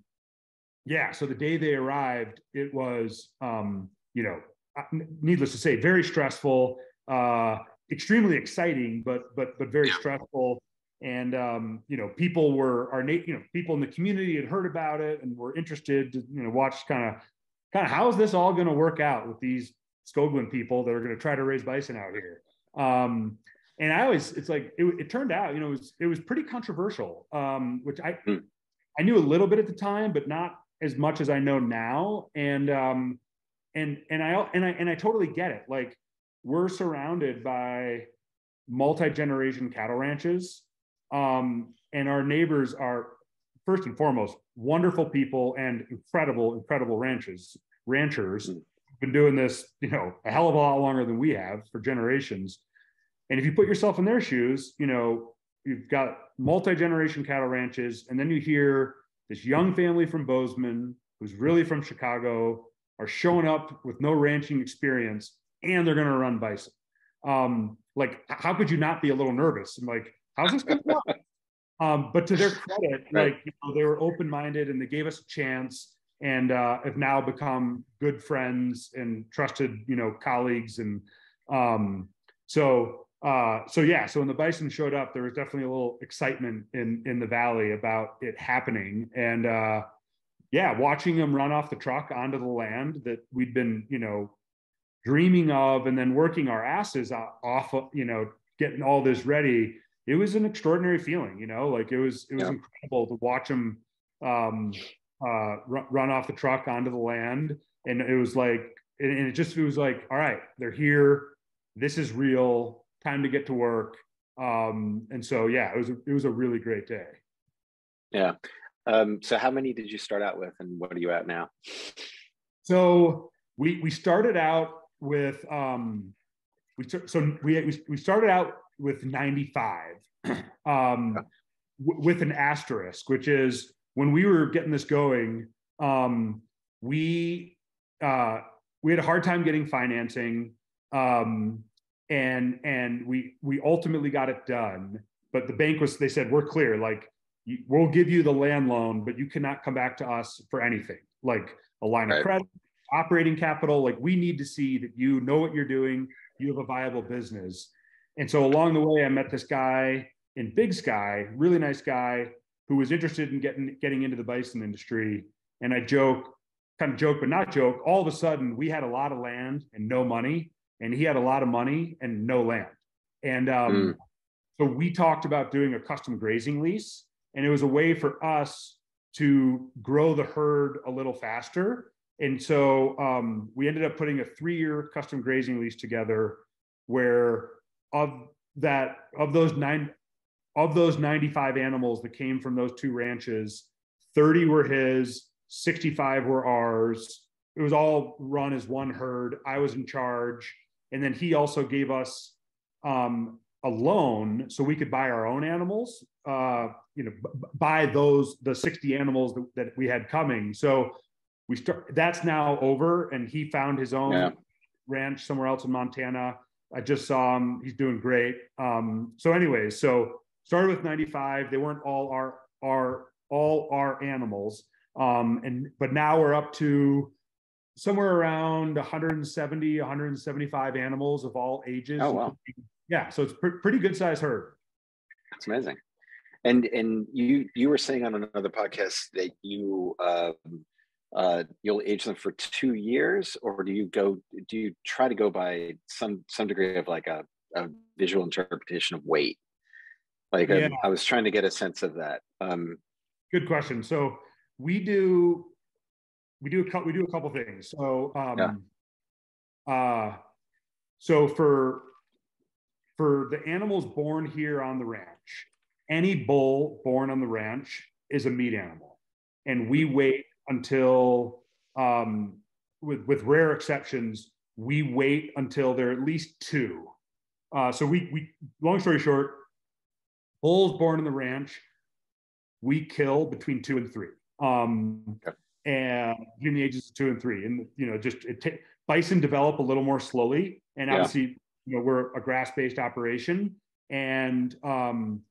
yeah, so the day they arrived, it was, um, you know, uh, needless to say, very stressful. Uh, extremely exciting, but but but very stressful. And um, you know, people were our you know people in the community had heard about it and were interested to you know watch kind of kind of how is this all going to work out with these Skoglund people that are going to try to raise bison out here. Um, and I always, it's like it, it, turned out, you know, it was it was pretty controversial, um, which I mm. I knew a little bit at the time, but not as much as I know now. And um, and and I and I and I totally get it. Like we're surrounded by multi-generation cattle ranches um, and our neighbors are first and foremost wonderful people and incredible incredible ranches ranchers mm. been doing this you know a hell of a lot longer than we have for generations and if you put yourself in their shoes you know you've got multi-generation cattle ranches and then you hear this young family from bozeman who's really from chicago are showing up with no ranching experience and they're going to run bison. Um, like, how could you not be a little nervous? And like, how's this going to work? *laughs* Um, but to their credit, like you know, they were open minded and they gave us a chance, and uh, have now become good friends and trusted, you know, colleagues. And um, so, uh, so yeah. So when the bison showed up, there was definitely a little excitement in in the valley about it happening, and uh, yeah, watching them run off the truck onto the land that we'd been, you know, dreaming of and then working our asses off of, you know, getting all this ready. It was an extraordinary feeling, you know, like it was, it was yeah. incredible to watch them um, uh, run, run off the truck onto the land. And it was like, and it just, it was like, all right, they're here. This is real time to get to work. Um, and so, yeah, it was, a, it was a really great day. Yeah. Um, so how many did you start out with and what are you at now? So we, we started out with um, we so we we started out with 95 *clears throat* um, with an asterisk, which is when we were getting this going, um, we uh, we had a hard time getting financing, um, and and we we ultimately got it done. But the bank was they said we're clear, like we'll give you the land loan, but you cannot come back to us for anything, like a line right. of credit, operating capital. Like we need to see that you know what you're doing, you have a viable business. And so along the way, I met this guy in Big Sky, really nice guy who was interested in getting getting into the bison industry. And I joke, kind of joke, but not joke. All of a sudden, we had a lot of land and no money, and he had a lot of money and no land. And um, mm. so we talked about doing a custom grazing lease, and it was a way for us to grow the herd a little faster and so um, we ended up putting a three-year custom grazing lease together, where of that of those nine of those 95 animals that came from those two ranches, 30 were his, 65 were ours. It was all run as one herd. I was in charge, and then he also gave us um, a loan so we could buy our own animals. Uh, you know, b- buy those the 60 animals that, that we had coming. So we start that's now over and he found his own yeah. ranch somewhere else in montana i just saw him he's doing great um, so anyways so started with 95 they weren't all our our all our animals um, and but now we're up to somewhere around 170 175 animals of all ages oh wow yeah so it's pr- pretty good size herd that's amazing and and you you were saying on another podcast that you um, uh, you'll age them for two years, or do you go? Do you try to go by some some degree of like a, a visual interpretation of weight? Like yeah. I, I, was trying to get a sense of that. Um, Good question. So we do we do a we do a couple things. So um, yeah. uh, so for for the animals born here on the ranch, any bull born on the ranch is a meat animal, and we wait until, um, with, with rare exceptions, we wait until there are at least two. Uh, so we, we, long story short, bulls born on the ranch, we kill between two and three. Um, okay. And between the ages of two and three, and you know, just it t- bison develop a little more slowly, and obviously, yeah. you know, we're a grass-based operation, and um,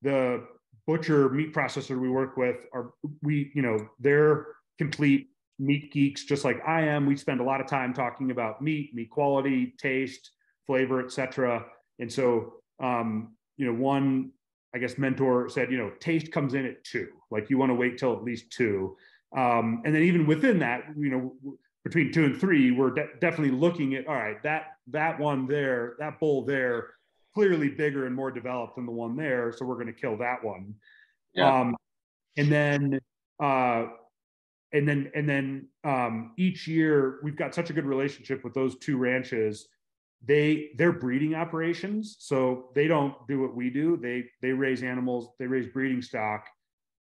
the butcher meat processor we work with are we, you know, they're complete meat geeks just like I am. We spend a lot of time talking about meat, meat quality, taste, flavor, etc. And so, um, you know, one, I guess, mentor said, you know, taste comes in at two. Like you want to wait till at least two. Um, and then even within that, you know, between two and three, we're de- definitely looking at all right, that that one there, that bull there, clearly bigger and more developed than the one there, so we're going to kill that one. Yeah. Um, and then uh, and then and then um, each year we've got such a good relationship with those two ranches they they're breeding operations so they don't do what we do they they raise animals they raise breeding stock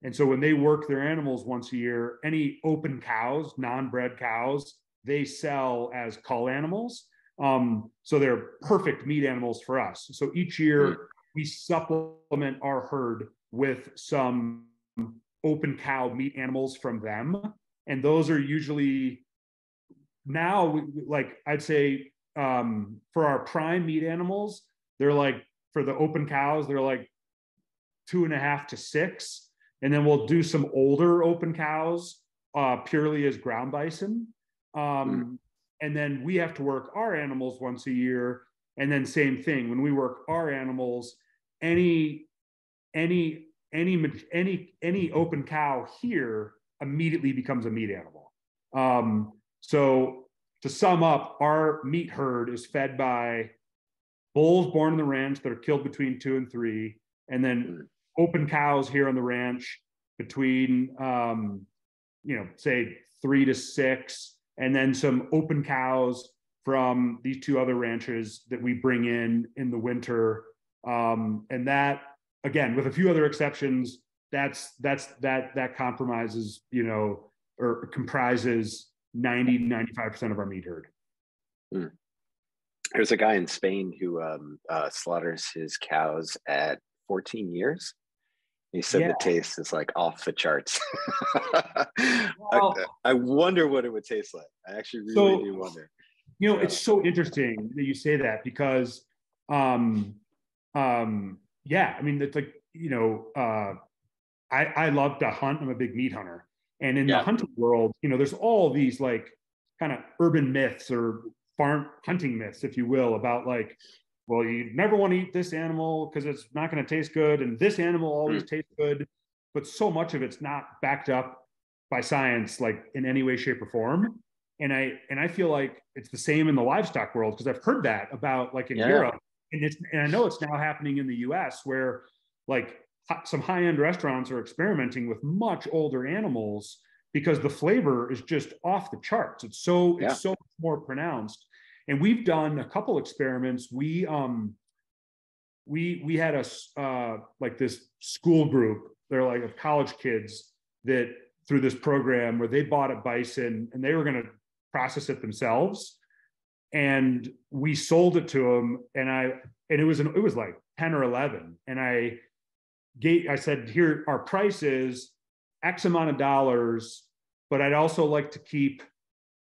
and so when they work their animals once a year any open cows non-bred cows they sell as cull animals. Um, so they're perfect meat animals for us. So each year mm. we supplement our herd with some open cow meat animals from them. And those are usually now like i'd say um, for our prime meat animals they're like for the open cows they're like two and a half to six and then we'll do some older open cows uh, purely as ground bison um, mm. and then we have to work our animals once a year and then same thing when we work our animals any any any any any open cow here immediately becomes a meat animal. Um, so to sum up, our meat herd is fed by bulls born in the ranch that are killed between two and three, and then open cows here on the ranch between um, you know say three to six, and then some open cows from these two other ranches that we bring in in the winter. Um, and that again, with a few other exceptions, that's that's that that compromises, you know, or comprises 90, 95% of our meat herd. Hmm. There's a guy in Spain who um, uh, slaughters his cows at 14 years. He said yeah. the taste is like off the charts. *laughs* well, I, I, wonder what it would taste like. I actually really so, do wonder. You know, it's so interesting that you say that because, um, um, yeah, I mean, it's like you know, uh, I I love to hunt. I'm a big meat hunter, and in yeah. the hunting world, you know, there's all these like kind of urban myths or farm hunting myths, if you will, about like, well, you never want to eat this animal because it's not going to taste good, and this animal always mm. tastes good, but so much of it's not backed up by science, like in any way, shape, or form. And I and I feel like it's the same in the livestock world because I've heard that about like in yeah. Europe and it's and I know it's now happening in the U.S. where like some high-end restaurants are experimenting with much older animals because the flavor is just off the charts. It's so yeah. it's so more pronounced. And we've done a couple experiments. We um we we had a uh, like this school group. They're like of college kids that through this program where they bought a bison and they were going to process it themselves and we sold it to them and i and it was an, it was like 10 or 11 and i gave i said here our price is x amount of dollars but i'd also like to keep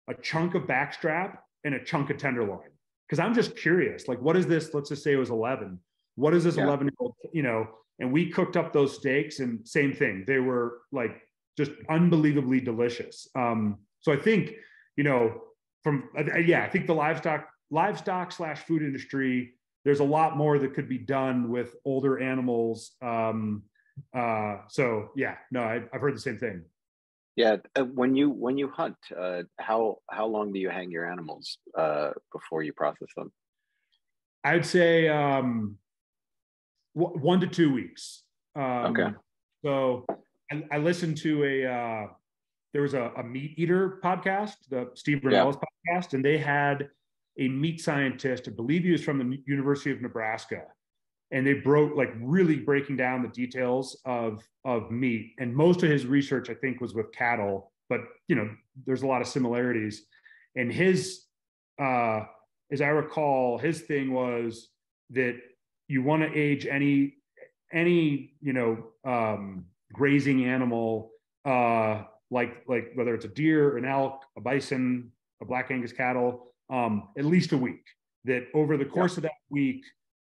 a chunk of backstrap and a chunk of tenderloin because i'm just curious like what is this let's just say it was 11 what is this yeah. 11 year you know and we cooked up those steaks and same thing they were like just unbelievably delicious um so i think you know from uh, yeah, I think the livestock livestock slash food industry. There's a lot more that could be done with older animals. Um, uh, so yeah, no, I, have heard the same thing. Yeah, uh, when you when you hunt, uh, how how long do you hang your animals uh, before you process them? I'd say um, w- one to two weeks. Um, okay. So I, I listened to a uh, there was a, a MeatEater podcast, the Steve Rinella yeah. podcast, and they had a meat scientist. I believe he was from the University of Nebraska, and they broke like really breaking down the details of of meat. And most of his research, I think, was with cattle, but you know, there's a lot of similarities. And his, uh, as I recall, his thing was that you want to age any any you know um, grazing animal uh, like like whether it's a deer, an elk, a bison, a black Angus cattle, um, at least a week. That over the course yeah. of that week,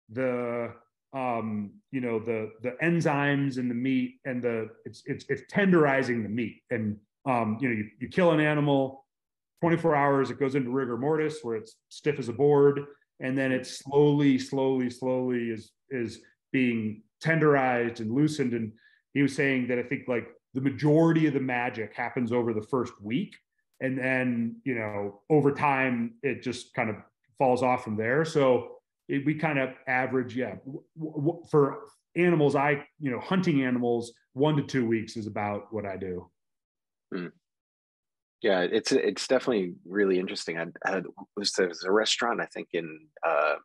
the um, you know the the enzymes in the meat and the it's it's it's tenderizing the meat and um, you know you, you kill an animal 24 hours it goes into rigor mortis where it's stiff as a board and then it slowly, slowly, slowly is is being tenderized and loosened. And he was saying that I think like the majority of the magic happens over the first week, and then you know over time it just kind of falls off from there. So it, we kind of average, yeah, w- w- for animals, I you know hunting animals, one to two weeks is about what I do. Hmm. Yeah, it's it's definitely really interesting. I had was there was a restaurant I think in uh,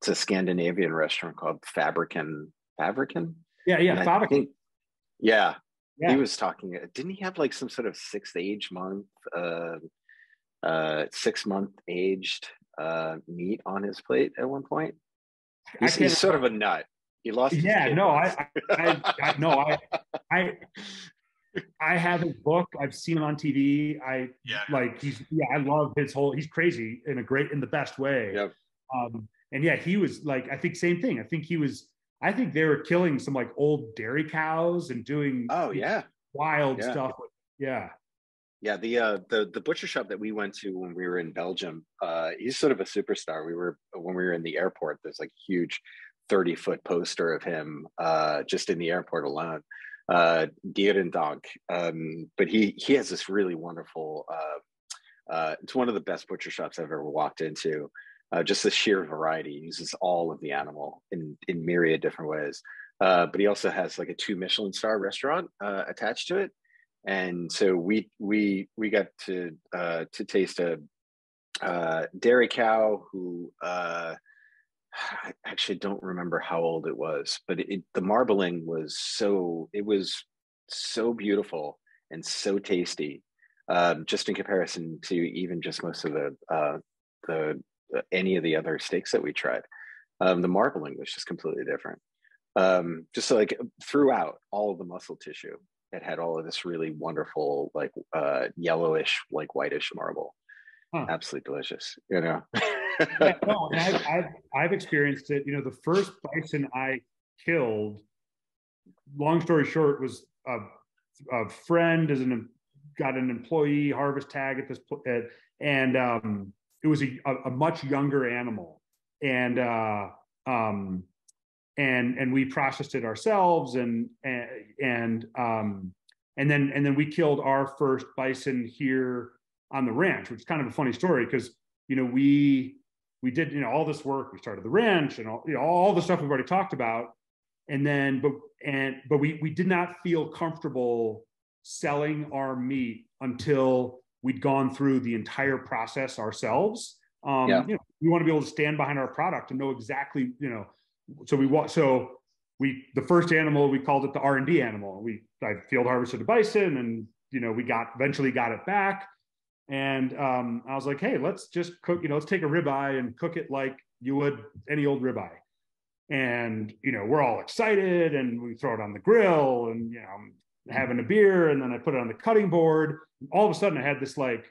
it's a Scandinavian restaurant called Fäviken Fäviken. Yeah, yeah, Fäviken. Yeah, yeah, he was talking. Didn't he have like some sort of sixth age month, uh, uh, six month aged uh, meat on his plate at one point? He's, he's sort of a nut. He lost. Yeah, no, I, I, I, no, I, *laughs* I, I have his book. I've seen him on TV. I yeah. like he's yeah. I love his whole. He's crazy in a great in the best way. Yep. Um, and yeah, he was like I think same thing. I think he was. I think they were killing some like old dairy cows and doing. Oh yeah. Wild yeah. stuff. Yeah. Yeah, the uh, the the butcher shop that we went to when we were in Belgium, uh, he's sort of a superstar. We were when we were in the airport. There's like huge, thirty foot poster of him uh, just in the airport alone uh, Dierendonck. Um, but he he has this really wonderful. Uh, uh, it's one of the best butcher shops I've ever walked into. Uh, just the sheer variety. He uses all of the animal in in myriad different ways. Uh, but he also has like a two Michelin star restaurant uh, attached to it, and so we we we got to uh, to taste a uh, dairy cow who uh, I actually don't remember how old it was, but it, the marbling was so it was so beautiful and so tasty, um, just in comparison to even just most of the uh, the uh, any of the other steaks that we tried. Um, the marbling was just completely different. Um, just like throughout all of the muscle tissue, it had all of this really wonderful, like uh, yellowish, like whitish marble. Huh. Absolutely delicious, you know. yeah, no, and I've, *laughs* I've, I've experienced it. You know, the first bison I killed, long story short, was a, a friend as an got an employee harvest tag at this at, and um, it was a, a, much younger animal and uh, um, and and we processed it ourselves and and and um, and then and then we killed our first bison here on the ranch which is kind of a funny story because you know we we did you know all this work we started the ranch and all you know all the stuff we've already talked about and then but and but we we did not feel comfortable selling our meat until we'd gone through the entire process ourselves um yeah. you know we want to be able to stand behind our product and know exactly you know so we want so we the first animal we called it the r&d animal we i field harvested a bison and you know we got eventually got it back and um, I was like, hey, let's just cook, you know, let's take a ribeye and cook it like you would any old ribeye. And, you know, we're all excited and we throw it on the grill and, you know, I'm having a beer and then I put it on the cutting board. All of a sudden I had this like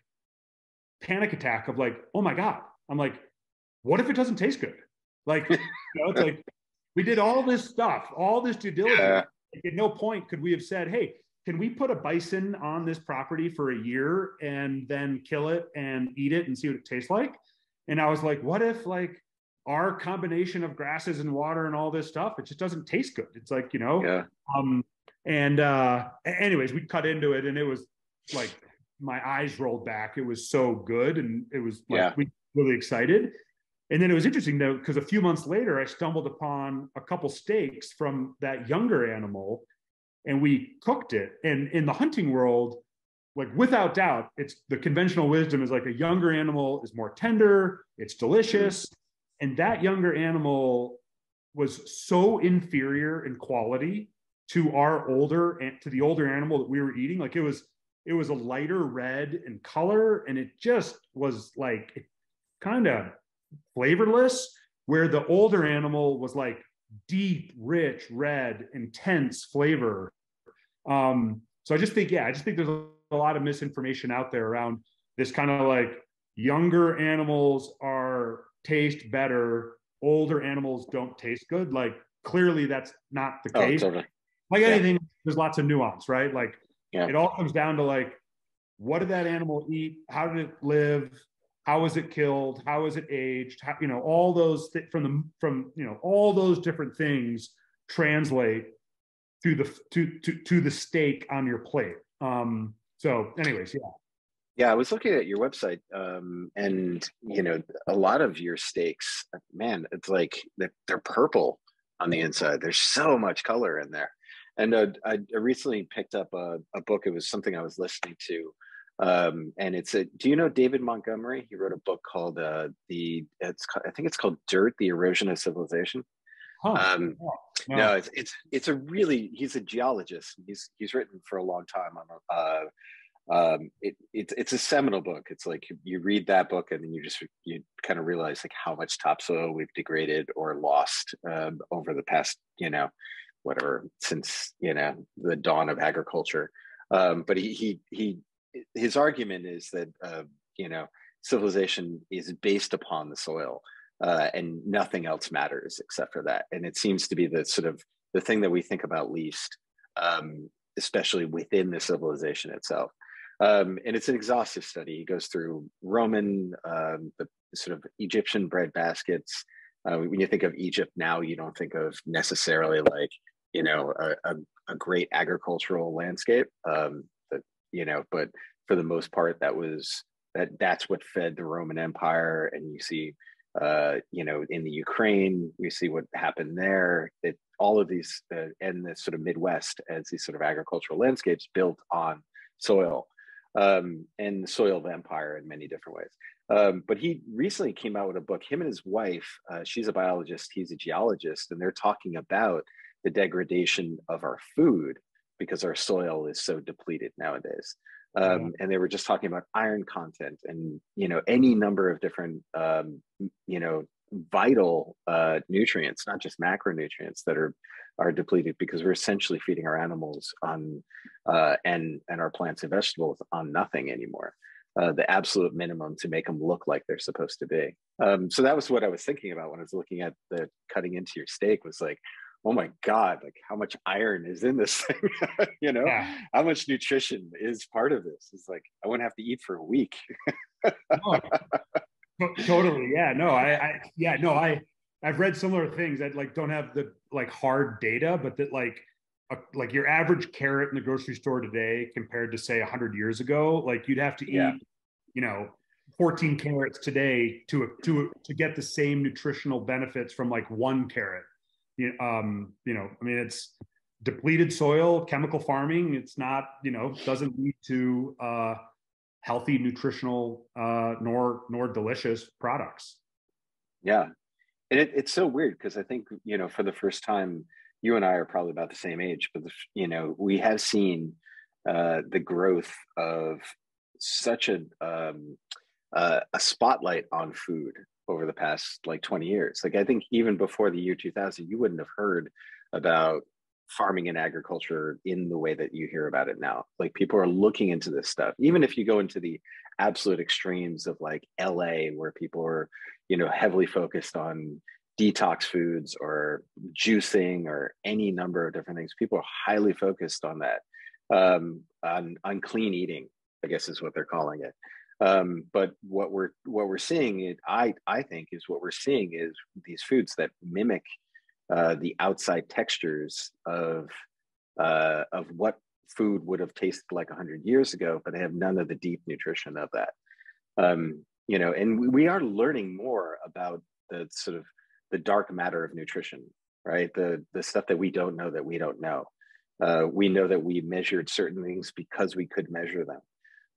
panic attack of like, oh my God. I'm like, what if it doesn't taste good? Like, know, it's like we did all this stuff, all this due diligence. Yeah. Like, at no point could we have said, hey, can we put a bison on this property for a year and then kill it and eat it and see what it tastes like? And I was like, what if like our combination of grasses and water and all this stuff, it just doesn't taste good. It's like, you know, yeah. um, and uh, anyways, we cut into it and it was like my eyes rolled back. It was so good. And it was like, yeah. we really excited. And then it was interesting though, because a few months later, I stumbled upon a couple steaks from that younger animal and we cooked it. And in the hunting world, like without doubt, it's the conventional wisdom is like a younger animal is more tender, it's delicious. And that younger animal was so inferior in quality to our older and to the older animal that we were eating. Like it was, it was a lighter red in color, and it just was like kind of flavorless. Where the older animal was like deep, rich, red, intense flavor. Um, so I just think, yeah, I just think there's a, lot of misinformation out there around this kind of like younger animals are taste better, older animals don't taste good. Like clearly that's not the oh, case. Totally. Like yeah. anything, there's lots of nuance, right? Like yeah. it all comes down to like, what did that animal eat? How did it live? How was it killed how was it aged how, you know all those th- from the from you know all those different things translate to the to to, to the steak on your plate um so anyways yeah yeah, I was looking at your website, um, and you know, a lot of your steaks, man, it's like they're, they're purple on the inside. There's so much color in there. And uh, I, I, recently picked up a, a, book. It was something I was listening to, um, and it's a. Do you know David Montgomery? He wrote a book called uh, the. It's I think it's called Dirt: The Erosion of Civilization. Huh. Um, no. no, it's it's it's a really. He's a geologist. He's he's written for a long time on uh, um, it, it's it's a seminal book. It's like you read that book and then you just you kind of realize like how much topsoil we've degraded or lost um, over the past you know whatever since you know the dawn of agriculture. Um, but he he he his argument is that uh, you know civilization is based upon the soil uh, and nothing else matters except for that. And it seems to be the sort of the thing that we think about least, um, especially within the civilization itself. Um, and it's an exhaustive study. He goes through Roman, um, the sort of Egyptian bread baskets. Uh, when you think of Egypt now, you don't think of necessarily like, you know, a, a, a great agricultural landscape. Um, you know, but for the most part, that was that that's what fed the Roman Empire. And you see, uh, you know, in the Ukraine, we see what happened there. It, all of these, uh, and the sort of Midwest as these sort of agricultural landscapes built on soil um, and soil vampire in many different ways. Um, but he recently came out with a book. Him and his wife, uh, she's a biologist, he's a geologist, and they're talking about the degradation of our food because our soil is so depleted nowadays. Um, yeah. And they were just talking about iron content and you know any number of different um, you know vital uh, nutrients, not just macronutrients that are are depleted because we're essentially feeding our animals on uh, and and our plants and vegetables on nothing anymore. Uh, the absolute minimum to make them look like they're supposed to be. Um, so that was what I was thinking about when I was looking at the cutting into your steak. Was like, oh my god, like how much iron is in this thing? *laughs* you know, yeah. how much nutrition is part of this? It's like I wouldn't have to eat for a week. oh, totally, yeah. No, I, I, yeah, no, I I've read similar things that like don't have the like hard data, but that like a, like your average carrot in the grocery store today compared to say 100 years ago, like you'd have to eat, yeah. you know, 14 carrots today to to to get the same nutritional benefits from like one carrot. You um, you know, I mean, it's depleted soil, chemical farming. It's not, you know, doesn't lead to uh, healthy, nutritional, uh, nor nor delicious products. Yeah, and it, it's so weird because I think you know for the first time, you and I are probably about the same age, but the, you know we have seen uh, the growth of such a um, uh, a spotlight on food over the past like 20 years. Like I think even before the year 2000, you wouldn't have heard about farming and agriculture in the way that you hear about it now. Like people are looking into this stuff. Even if you go into the absolute extremes of like LA, where people are, you know, heavily focused on detox foods or juicing or any number of different things, people are highly focused on that. Um, on, on clean eating, I guess is what they're calling it. Um, but what we're what we're seeing, it, I I think, is what we're seeing is these foods that mimic uh, the outside textures of uh, of what food would have tasted like 100 years ago but they have none of the deep nutrition of that. Um, you know and we are learning more about the sort of the dark matter of nutrition right? The the stuff that we don't know that we don't know. Uh, we know that we measured certain things because we could measure them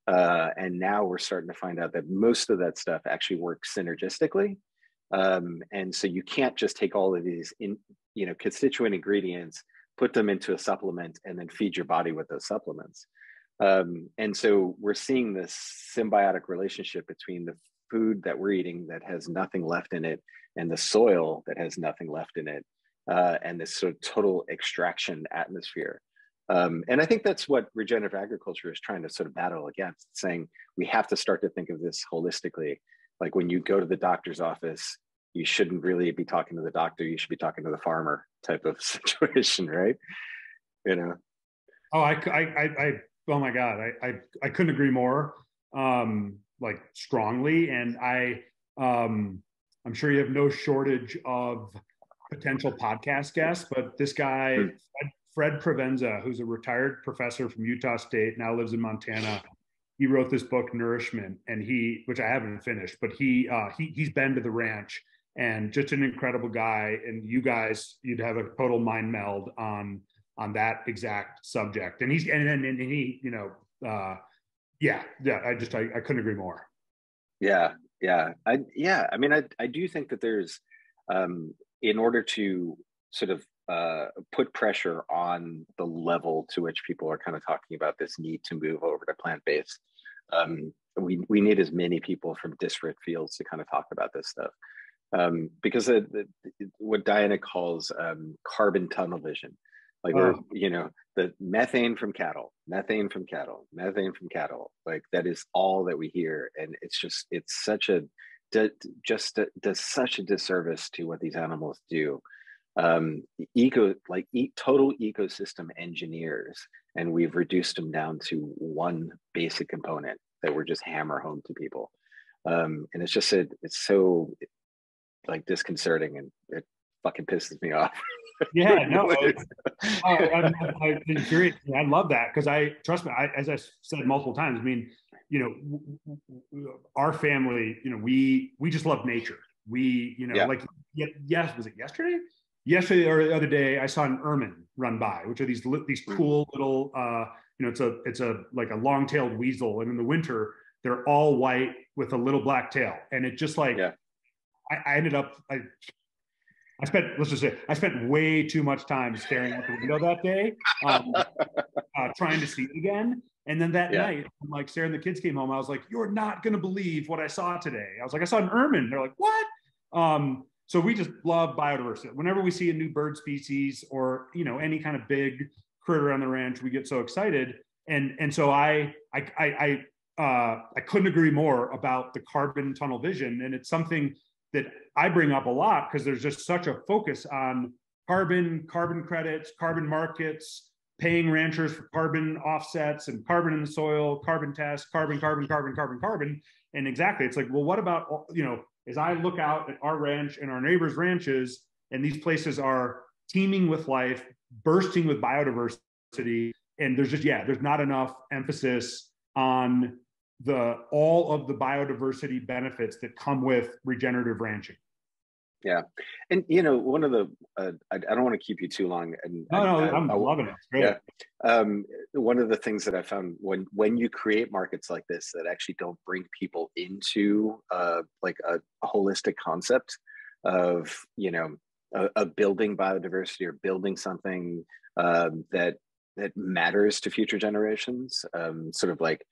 uh, and now we're starting to find out that most of that stuff actually works synergistically um, and so you can't just take all of these in, you know, constituent ingredients, put them into a supplement, and then feed your body with those supplements. Um, and so we're seeing this symbiotic relationship between the food that we're eating that has nothing left in it and the soil that has nothing left in it, uh, and this sort of total extraction atmosphere. Um, and I think that's what regenerative agriculture is trying to sort of battle against, saying we have to start to think of this holistically like when you go to the doctor's office you shouldn't really be talking to the doctor you should be talking to the farmer type of *laughs* situation right you know oh i i i, I oh my god I, I i couldn't agree more um like strongly. And I, um, I'm sure you have no shortage of potential podcast guests, but this guy, hmm. Fred, Fred Provenza, who's a retired professor from Utah State, now lives in Montana. He wrote this book, Nourishment, and he, which I haven't finished, but he, uh, he he's been to the ranch and just an incredible guy. And you guys, you'd have a total mind meld on on that exact subject. And he's and and, and he, you know, uh, yeah, yeah. I just I, I couldn't agree more. Yeah, yeah, I yeah. I mean, I I do think that there's um, in order to sort of uh, put pressure on the level to which people are kind of talking about this need to move over to plant based. Um, we we need as many people from disparate fields to kind of talk about this stuff um, because the, the, what Diana calls um, carbon tunnel vision, like you know the methane from cattle, methane from cattle, methane from cattle, like that is all that we hear, and it's just it's such a just does such a disservice to what these animals do. Um, eco like e- total ecosystem engineers, and we've reduced them down to one basic component that we're just hammer home to people. Um, and it's just a, it's so like disconcerting and it fucking pisses me off. *laughs* yeah, no, *laughs* I, I, I, I, love that because I trust me. I, as I said multiple times, I mean, you know, our family, you know, we we just love nature. We, you know, yeah. like yes, was it yesterday? Yesterday or the other day, I saw an ermine run by, which are these these hmm. cool little, uh, you know, it's a it's a like a long tailed weasel, and in the winter they're all white with a little black tail, and it just like yeah. I, I ended up I I spent let's just say I spent way too much time staring out the window that day, um, *laughs* uh, trying to see it again. And then that yeah. night, I'm like Sarah and the kids came home. I was like, "You're not going to believe what I saw today." I was like, "I saw an ermine." They're like, "What?" Um, so we just love biodiversity. Whenever we see a new bird species or you know any kind of big critter on the ranch, we get so excited. And and so I I I, I uh, I couldn't agree more about the carbon tunnel vision, and it's something that I bring up a lot because there's just such a focus on carbon, carbon credits, carbon markets, paying ranchers for carbon offsets and carbon in the soil, carbon tests, carbon, carbon, carbon, carbon, carbon. And exactly, it's like, well, what about, you know, as I look out at our ranch and our neighbors' ranches, and these places are teeming with life, bursting with biodiversity. And there's just, yeah, there's not enough emphasis on the all of the biodiversity benefits that come with regenerative ranching. Yeah, and you know, one of the uh, I, I, don't want to keep you too long. And no, no, I, am loving it. Great. Yeah, um, one of the things that I found when when you create markets like this that actually don't bring people into uh, like a, a holistic concept of you know a, building biodiversity or building something um, that that matters to future generations. Um, sort of like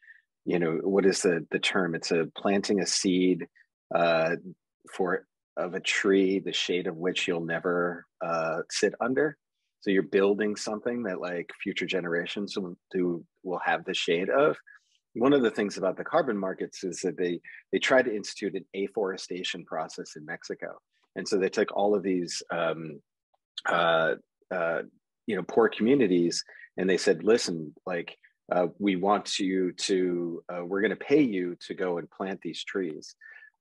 you know what is the the term it's a planting a seed uh, for of a tree the shade of which you'll never uh, sit under. So you're building something that like future generations will do will have the shade of. One of the things about the carbon markets is that they they tried to institute an afforestation process in mexico. And so they took all of these um, uh, uh, you know poor communities and they said listen like uh, we want you to, uh, we're going to pay you to go and plant these trees.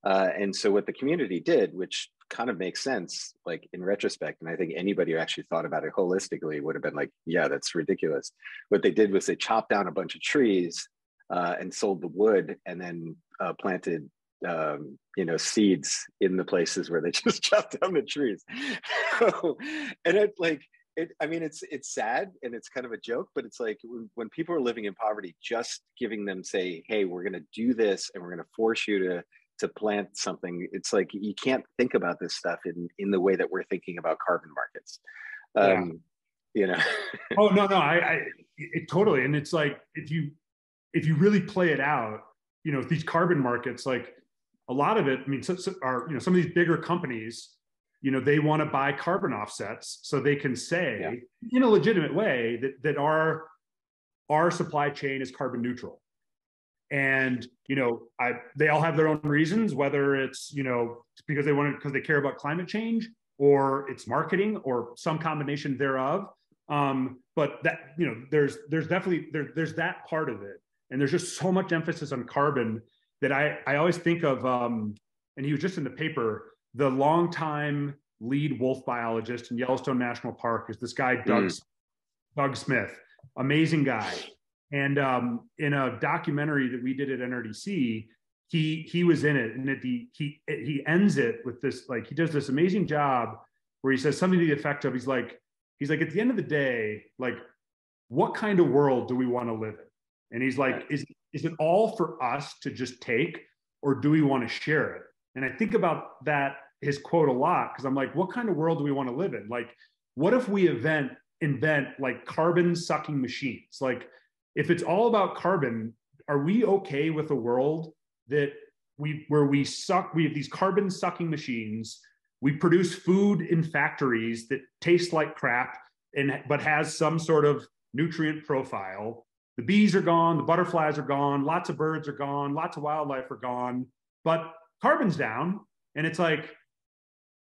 Uh, and so what the community did, which kind of makes sense, like in retrospect, and I think anybody who actually thought about it holistically would have been like, yeah, that's ridiculous. What they did was they chopped down a bunch of trees uh, and sold the wood and then uh, planted um, you know, seeds in the places where they *laughs* just chopped down the trees. *laughs* and it like it, I mean, it's it's sad and it's kind of a joke, but it's like when, when people are living in poverty, just giving them say, "Hey, we're going to do this, and we're going to force you to to plant something." It's like you can't think about this stuff in in the way that we're thinking about carbon markets. Um, yeah. You know. *laughs* oh no, no, I, I it, totally, and it's like if you if you really play it out, you know, these carbon markets, like a lot of it. I mean, so, so are you know some of these bigger companies you know they want to buy carbon offsets so they can say yeah. in a legitimate way that that our our supply chain is carbon neutral and you know i they all have their own reasons whether it's you know because they want to because they care about climate change or it's marketing or some combination thereof um, but that you know there's there's definitely there, there's that part of it and there's just so much emphasis on carbon that I I always think of. Um, and he was just in the paper. The longtime lead wolf biologist in Yellowstone National Park is this guy Doug mm. Doug Smith, amazing guy. And um, in a documentary that we did at NRDC, he he was in it, and at the he he ends it with this like he does this amazing job where he says something to the effect of he's like he's like at the end of the day like what kind of world do we want to live in? And he's like is is it all for us to just take or do we want to share it? And i think about that his quote a lot because i'm like what kind of world do we want to live in? Like what if we invent invent like carbon sucking machines? Like if it's all about carbon are we okay with a world that we where we suck we have these carbon sucking machines we produce food in factories that taste like crap and but has some sort of nutrient profile the bees are gone the butterflies are gone lots of birds are gone lots of wildlife are gone but carbon's down and it's like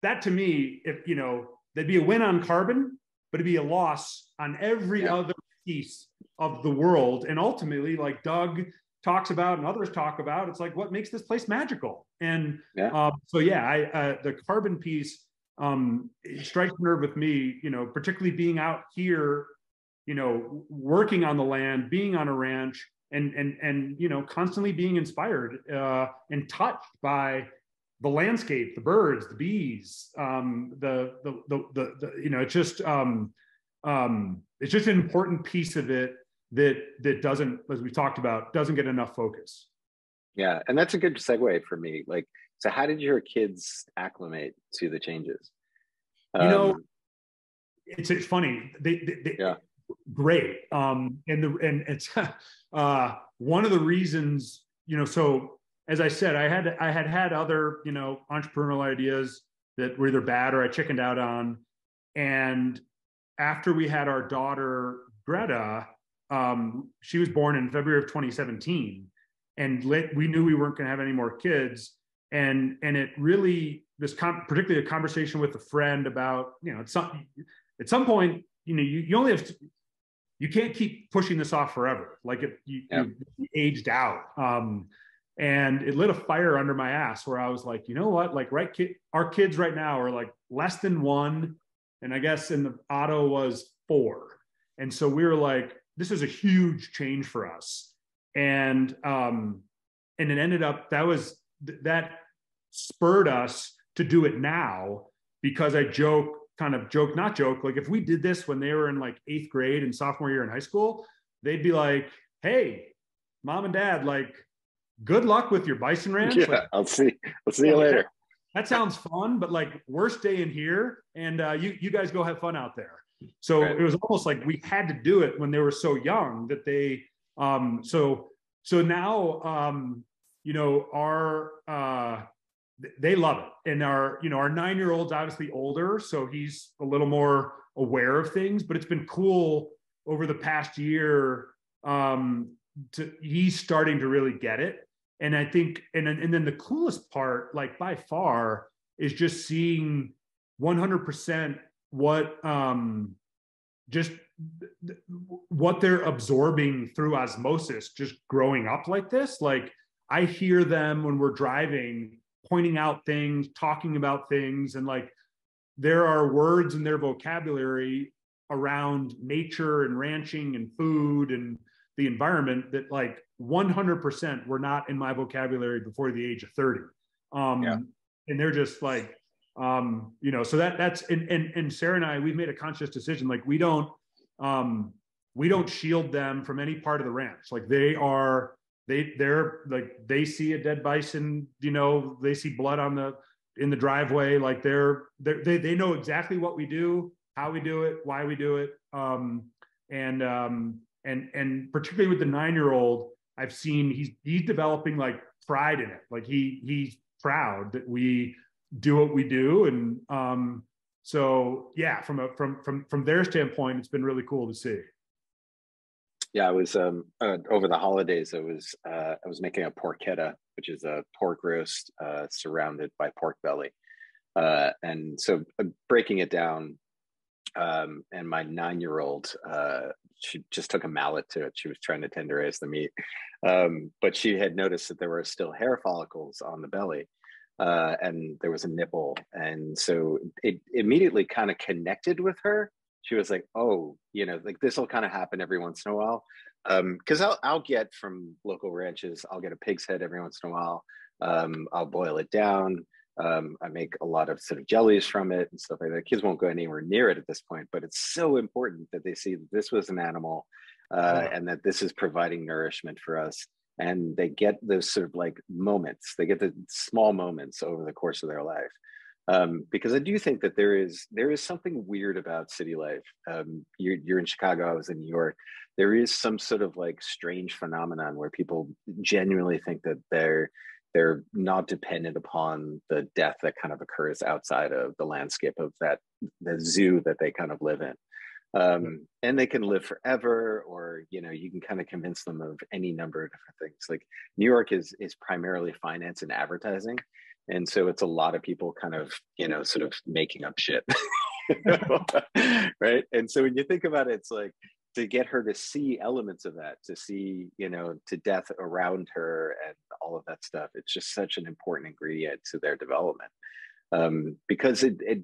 that to me if you know there'd be a win on carbon but it'd be a loss on every yeah. other piece of the world and ultimately like doug talks about and others talk about it's like what makes this place magical and yeah. Um, so yeah i uh, the carbon piece um strikes a nerve with me you know particularly being out here you know working on the land being on a ranch and and and you know constantly being inspired uh and touched by the landscape the birds the bees um the the the, the, the you know it's just um um it's just an important piece of it that that doesn't, as we talked about, doesn't get enough focus. Yeah, and that's a good segue for me. Like, so how did your kids acclimate to the changes? You um, know, it's it's funny. They, they, they yeah, great. Um, and the and it's *laughs* uh one of the reasons you know. So as I said, I had I had had other you know entrepreneurial ideas that were either bad or I chickened out on, and after we had our daughter Greta, um, she was born in February of 2017, and lit, we knew we weren't going to have any more kids. And and it really this com- particularly a conversation with a friend about you know at some at some point you know you, you only have to, you can't keep pushing this off forever like it you, yeah. you aged out um, and it lit a fire under my ass where I was like, you know what? Like, right, kid, our kids right now are like less than one, and I guess in the auto was four, and so we were like, this is a huge change for us. And um and it ended up that was that spurred us to do it now because i joke kind of joke not joke like if we did this when they were in like eighth grade and sophomore year in high school they'd be like hey mom and dad like good luck with your bison ranch. Yeah like, i'll see i'll see you later that sounds fun but like we're staying here and uh, you you guys go have fun out there. So right. it was almost like we had to do it when they were so young that they um so so now um you know our uh they love it. And our you know our nine year old's obviously older so he's a little more aware of things but it's been cool over the past year um to he's starting to really get it and i think and and then the coolest part like by far is just seeing 100% what um just what they're absorbing through osmosis just growing up like this. Like i hear them when we're driving pointing out things talking about things and like there are words in their vocabulary around nature and ranching and food and the environment that like 100% were not in my vocabulary before the age of 30 um yeah. and they're just like um, you know, so that that's and, and and Sarah and I, we've made a conscious decision. Like we don't um we don't shield them from any part of the ranch. Like they are they they're like they see a dead bison, you know, they see blood on the in the driveway. Like they're, they're they they know exactly what we do, how we do it, why we do it. Um and um and and particularly with the nine year old, I've seen he's he's developing like pride in it. Like he he's proud that we do what we do. And um, so yeah from a from from from their standpoint it's been really cool to see. Yeah i was um uh, over the holidays i was uh i was making a porchetta which is a pork roast uh surrounded by pork belly. Uh and so uh, breaking it down um and my nine year old uh she just took a mallet to it. She was trying to tenderize the meat Um, but she had noticed that there were still hair follicles on the belly, uh, and there was a nipple, and so it immediately kind of connected with her. She was like, "Oh, you know, like this will kind of happen every once in a while." Because um, I'll I'll get from local ranches, I'll get a pig's head every once in a while. Um, I'll boil it down. Um, I make a lot of sort of jellies from it and stuff like that. Kids won't go anywhere near it at this point, but it's so important that they see that this was an animal uh, yeah. and that this is providing nourishment for us. And they get those sort of like moments, they get the small moments over the course of their life. Um, because I do think that there is there is something weird about city life. Um, you're, you're in Chicago, I was in New York. There is some sort of like strange phenomenon where people genuinely think that they're they're not dependent upon the death that kind of occurs outside of the landscape of that the zoo that they kind of live in um, and they can live forever or you know you can kind of convince them of any number of different things. Like new york is is primarily finance and advertising and so it's a lot of people kind of you know sort of making up shit. *laughs* Right? And so when you think about it it's like to get her to see elements of that to see you know to death around her and all of that stuff it's just such an important ingredient to their development. Um, because it, it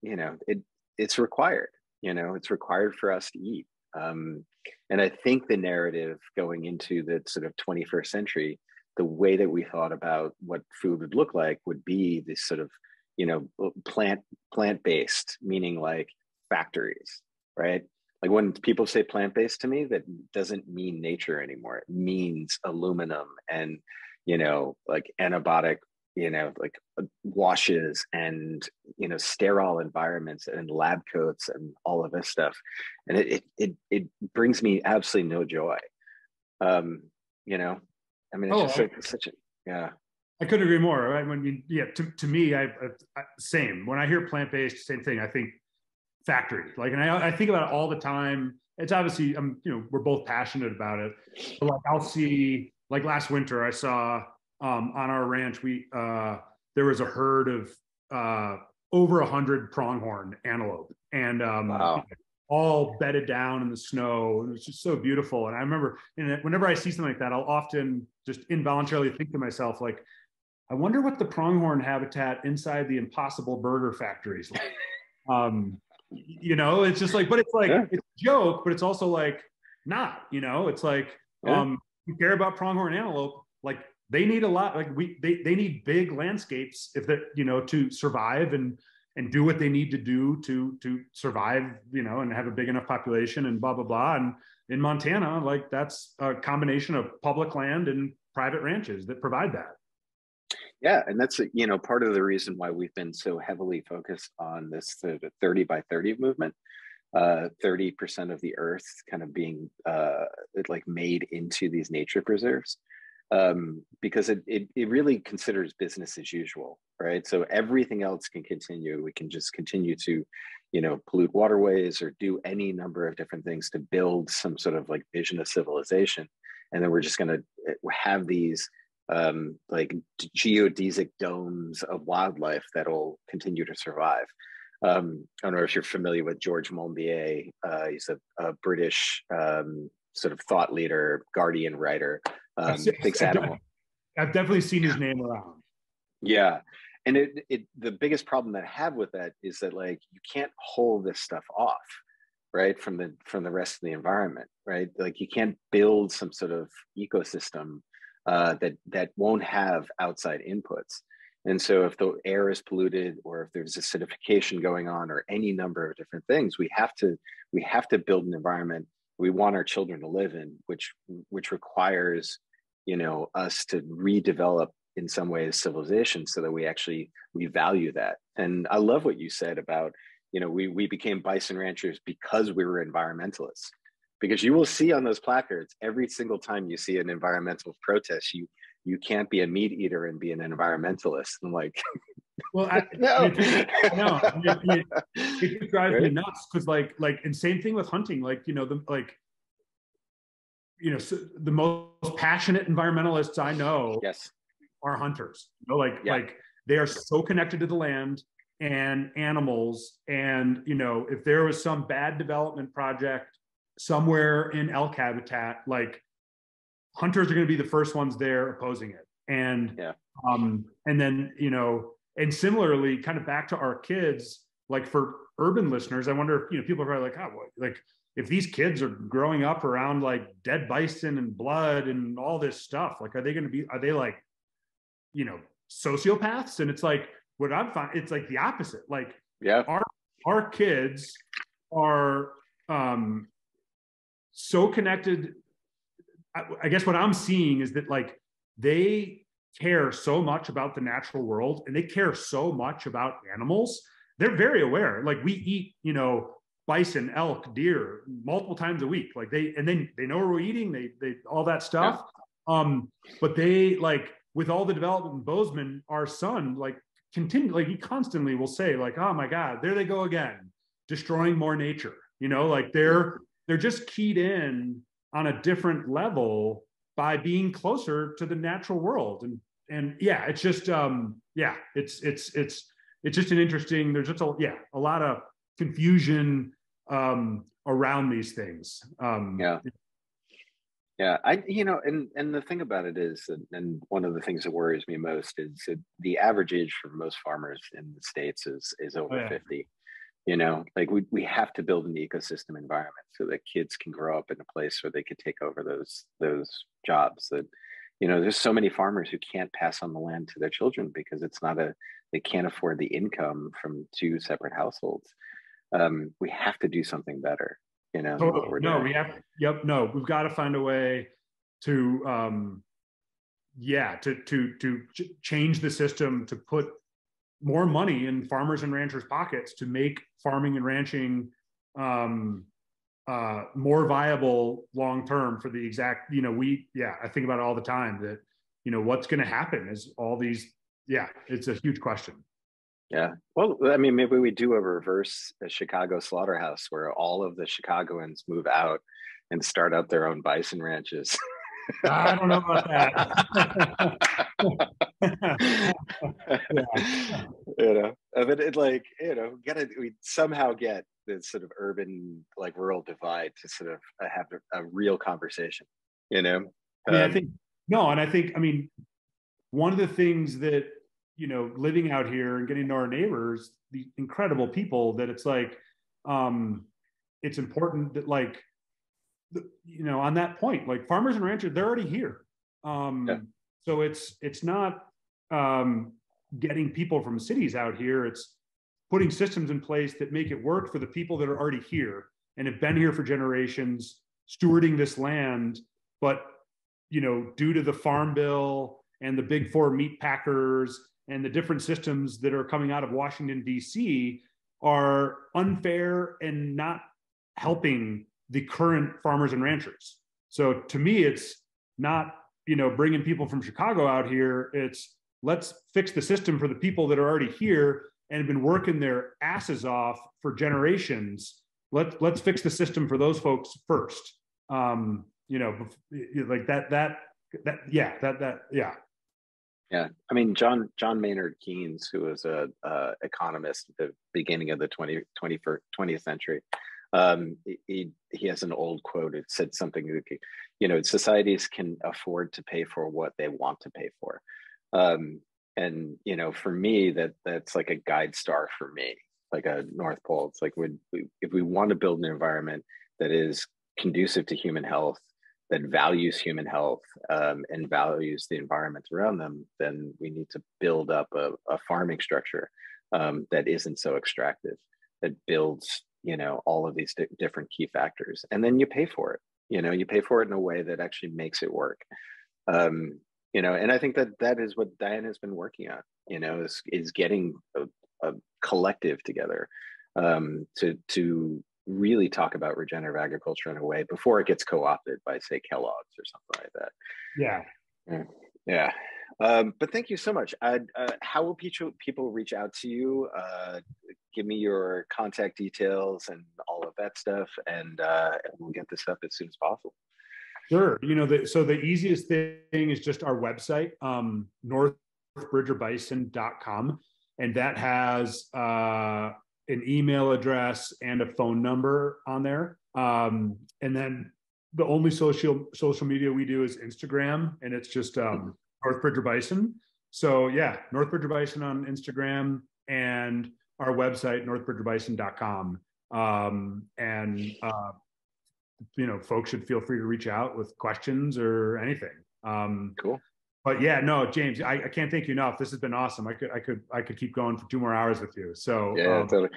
you know it it's required you know it's required for us to eat. Um, and i think the narrative going into the sort of 21st century the way that we thought about what food would look like would be this sort of you know plant plant based meaning like factories right? Like when people say plant-based to me that doesn't mean nature anymore. It means aluminum and you know like antibiotic you know like uh, washes and you know sterile environments and lab coats and all of this stuff and it it it, it brings me absolutely no joy um you know i mean it's oh, just like such a yeah I couldn't agree more. Right? When you, yeah, to, to me, I, I, same. When I hear plant based, same thing. I think factory. Like, and I, I think about it all the time. It's obviously, I'm, you know, we're both passionate about it. But like, I'll see, like last winter, I saw um, on our ranch, we uh, there was a herd of uh, over a hundred pronghorn antelope, and um, wow. all bedded down in the snow. It was just so beautiful. And I remember, and whenever I see something like that, I'll often just involuntarily think to myself, like, I wonder what the pronghorn habitat inside the Impossible Burger factories like. Um, you know it's just like but it's like yeah. it's a joke but it's also like not you know it's like yeah. um you care about pronghorn antelope like they need a lot like we they, they need big landscapes if that you know to survive and and do what they need to do to to survive you know and have a big enough population and blah blah blah. And in montana like that's a combination of public land and private ranches that provide that. Yeah, and that's you know part of the reason why we've been so heavily focused on this the 30 by 30 movement. Uh, 30% of the earth kind of being uh, like made into these nature preserves um, because it, it, it really considers business as usual, right? So everything else can continue. We can just continue to, you know, pollute waterways or do any number of different things to build some sort of like vision of civilization. And then we're just going to eh, have these um, like geodesic domes of wildlife that'll continue to survive. Um, I don't know if you're familiar with George Monbiot. Uh, he's a, a British um, sort of thought leader, guardian writer. Um, thinks animal. I've definitely seen his name around. Yeah, and it, it the biggest problem that I have with that is that like you can't hold this stuff off, right, from the from the rest of the environment, right? Like you can't build some sort of ecosystem uh, that that won't have outside inputs. And so, if the air is polluted, or if there's acidification going on, or any number of different things, we have to we have to build an environment we want our children to live in, which which requires, you know, us to redevelop in some ways civilization so that we actually we value that. And I love what you said about, you know, we we became bison ranchers because we were environmentalists because you will see on those placards every single time you see an environmental protest you you can't be a meat eater and be an environmentalist and like *laughs* well I, no it, no it, it, it drives right? me nuts because like like and same thing with hunting like you know the like you know so the most passionate environmentalists i know yes are hunters you know like yeah. like they are so connected to the land and animals and you know if there was some bad development project somewhere in elk habitat, like hunters are going to be the first ones there opposing it and yeah. um and then you know and similarly kind of back to our kids like for urban listeners i wonder if you know people are like oh what like if these kids are growing up around like dead bison and blood and all this stuff like are they going to be are they like you know sociopaths? And it's like what i'm finding it's like the opposite. Like yeah. our our kids are um so connected. I, I guess what i'm seeing is that like they care so much about the natural world and they care so much about animals they're very aware. Like we eat you know bison elk deer multiple times a week. Like they and then they know we're eating they they all that stuff. Yeah. um but they like with all the development in bozeman our son like continue like he constantly will say like oh my god there they go again destroying more nature. You know like they're they're just keyed in on a different level by being closer to the natural world. And and yeah it's just um yeah it's it's it's it's just an interesting there's just a yeah a lot of confusion um around these things. Um yeah. Yeah i you know and and the thing about it is and, and one of the things that worries me most is that the average age for most farmers in the states is is over oh, yeah. 50 you know like we, we have to build an ecosystem environment so that kids can grow up in a place where they could take over those those jobs that you know there's so many farmers who can't pass on the land to their children because it's not a they can't afford the income from two separate households um, we have to do something better you know totally. no doing. we have yep no we've got to find a way to um yeah to to to change the system to put more money in farmers and ranchers' pockets to make farming and ranching um, uh, more viable long term for the exact. You know, we yeah, I think about it all the time that you know what's going to happen is all these. Yeah, it's a huge question. Yeah. Well, I mean, maybe we do a reverse a Chicago slaughterhouse where all of the Chicagoans move out and start up their own bison ranches. *laughs* I don't know about that. yeah. *laughs* You know, but it like you know, gotta we somehow get this sort of urban like rural divide to sort of uh, have a, a real conversation. You know, I, mean, um, I think no, and I think I mean one of the things that you know living out here and getting to our neighbors, the incredible people that it's like um it's important that like you know on that point like farmers and ranchers they're already here. Um yeah. so it's it's not um getting people from cities out here. It's putting systems in place that make it work for the people that are already here and have been here for generations stewarding this land. But you know due to the farm bill and the big four meat packers and the different systems that are coming out of washington d.c are unfair and not helping the current farmers and ranchers. So to me, it's not you know bringing people from Chicago out here. It's let's fix the system for the people that are already here and have been working their asses off for generations. Let let's fix the system for those folks first. Um, you know, like that that that yeah that that yeah yeah, I mean John John Maynard Keynes, who was a uh, economist at the beginning of the 20, 21st, 20th century, um, he, he has an old quote. It said something you know, societies can afford to pay for what they want to pay for. Um, and, you know, for me, that that's like a guide star for me, like a North Pole. It's like when if we want to build an environment that is conducive to human health, that values human health um, and values the environment around them, then we need to build up a, a farming structure um, that isn't so extractive, that builds you know all of these di- different key factors and then you pay for it you know you pay for it in a way that actually makes it work. Um you know and i think that that is what Diana has been working on you know is is getting a, a collective together um to to really talk about regenerative agriculture in a way before it gets co-opted by say kellogg's or something like that. Yeah. Yeah, yeah. Um, but thank you so much. Uh, uh, how will people reach out to you? Uh, give me your contact details and all of that stuff, and, uh, and we'll get this up as soon as possible. Sure. You know, the, so the easiest thing is just our website, um, northbridgerbison.com, and that has uh, an email address and a phone number on there. Um, and then the only social social media we do is Instagram, and it's just um, North Bridger Bison. So yeah, North Bridger Bison on Instagram and our website northbridgerbison.com. Um, and uh, you know, folks should feel free to reach out with questions or anything. Um, cool. But yeah, no, James, I, I, can't thank you enough. This has been awesome. I could, I could, I could keep going for two more hours with you. So yeah, um, totally.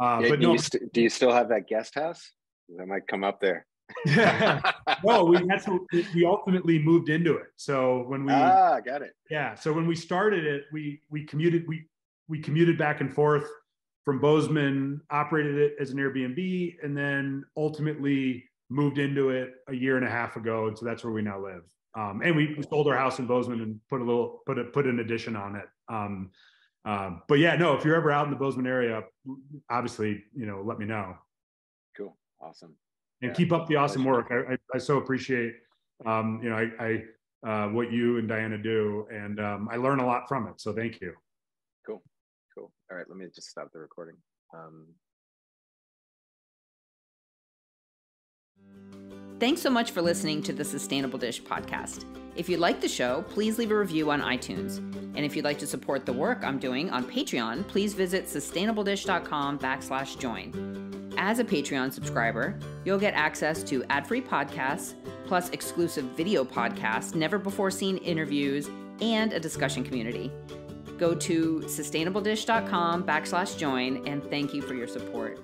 Uh, yeah, but do no, you st- do you still have that guest house? I might come up there. *laughs* no, we that's what, we ultimately moved into it. So when we ah, got it. Yeah, so when we started it, we we commuted we we commuted back and forth from Bozeman, operated it as an Airbnb, and then ultimately moved into it a year and a half ago, and so that's where we now live. Um, and we, sold our house in Bozeman and put a little put a put an addition on it. Um, um, but yeah, no, if you're ever out in the Bozeman area, obviously, you know, let me know. Cool, awesome and yeah. keep up the awesome work. I, I, I so appreciate, um, you know, I, I uh, what you and Diana do, and um, I learn a lot from it. So thank you. Cool, cool. All right, let me just stop the recording. Um... Thanks so much for listening to the Sustainable Dish podcast. If you like the show, please leave a review on iTunes. And if you'd like to support the work I'm doing on Patreon, please visit sustainabledish.com backslash join. As a Patreon subscriber, you'll get access to ad free podcasts, plus exclusive video podcasts, never before seen interviews, and a discussion community. Go to sustainabledish.com backslash join, and thank you for your support.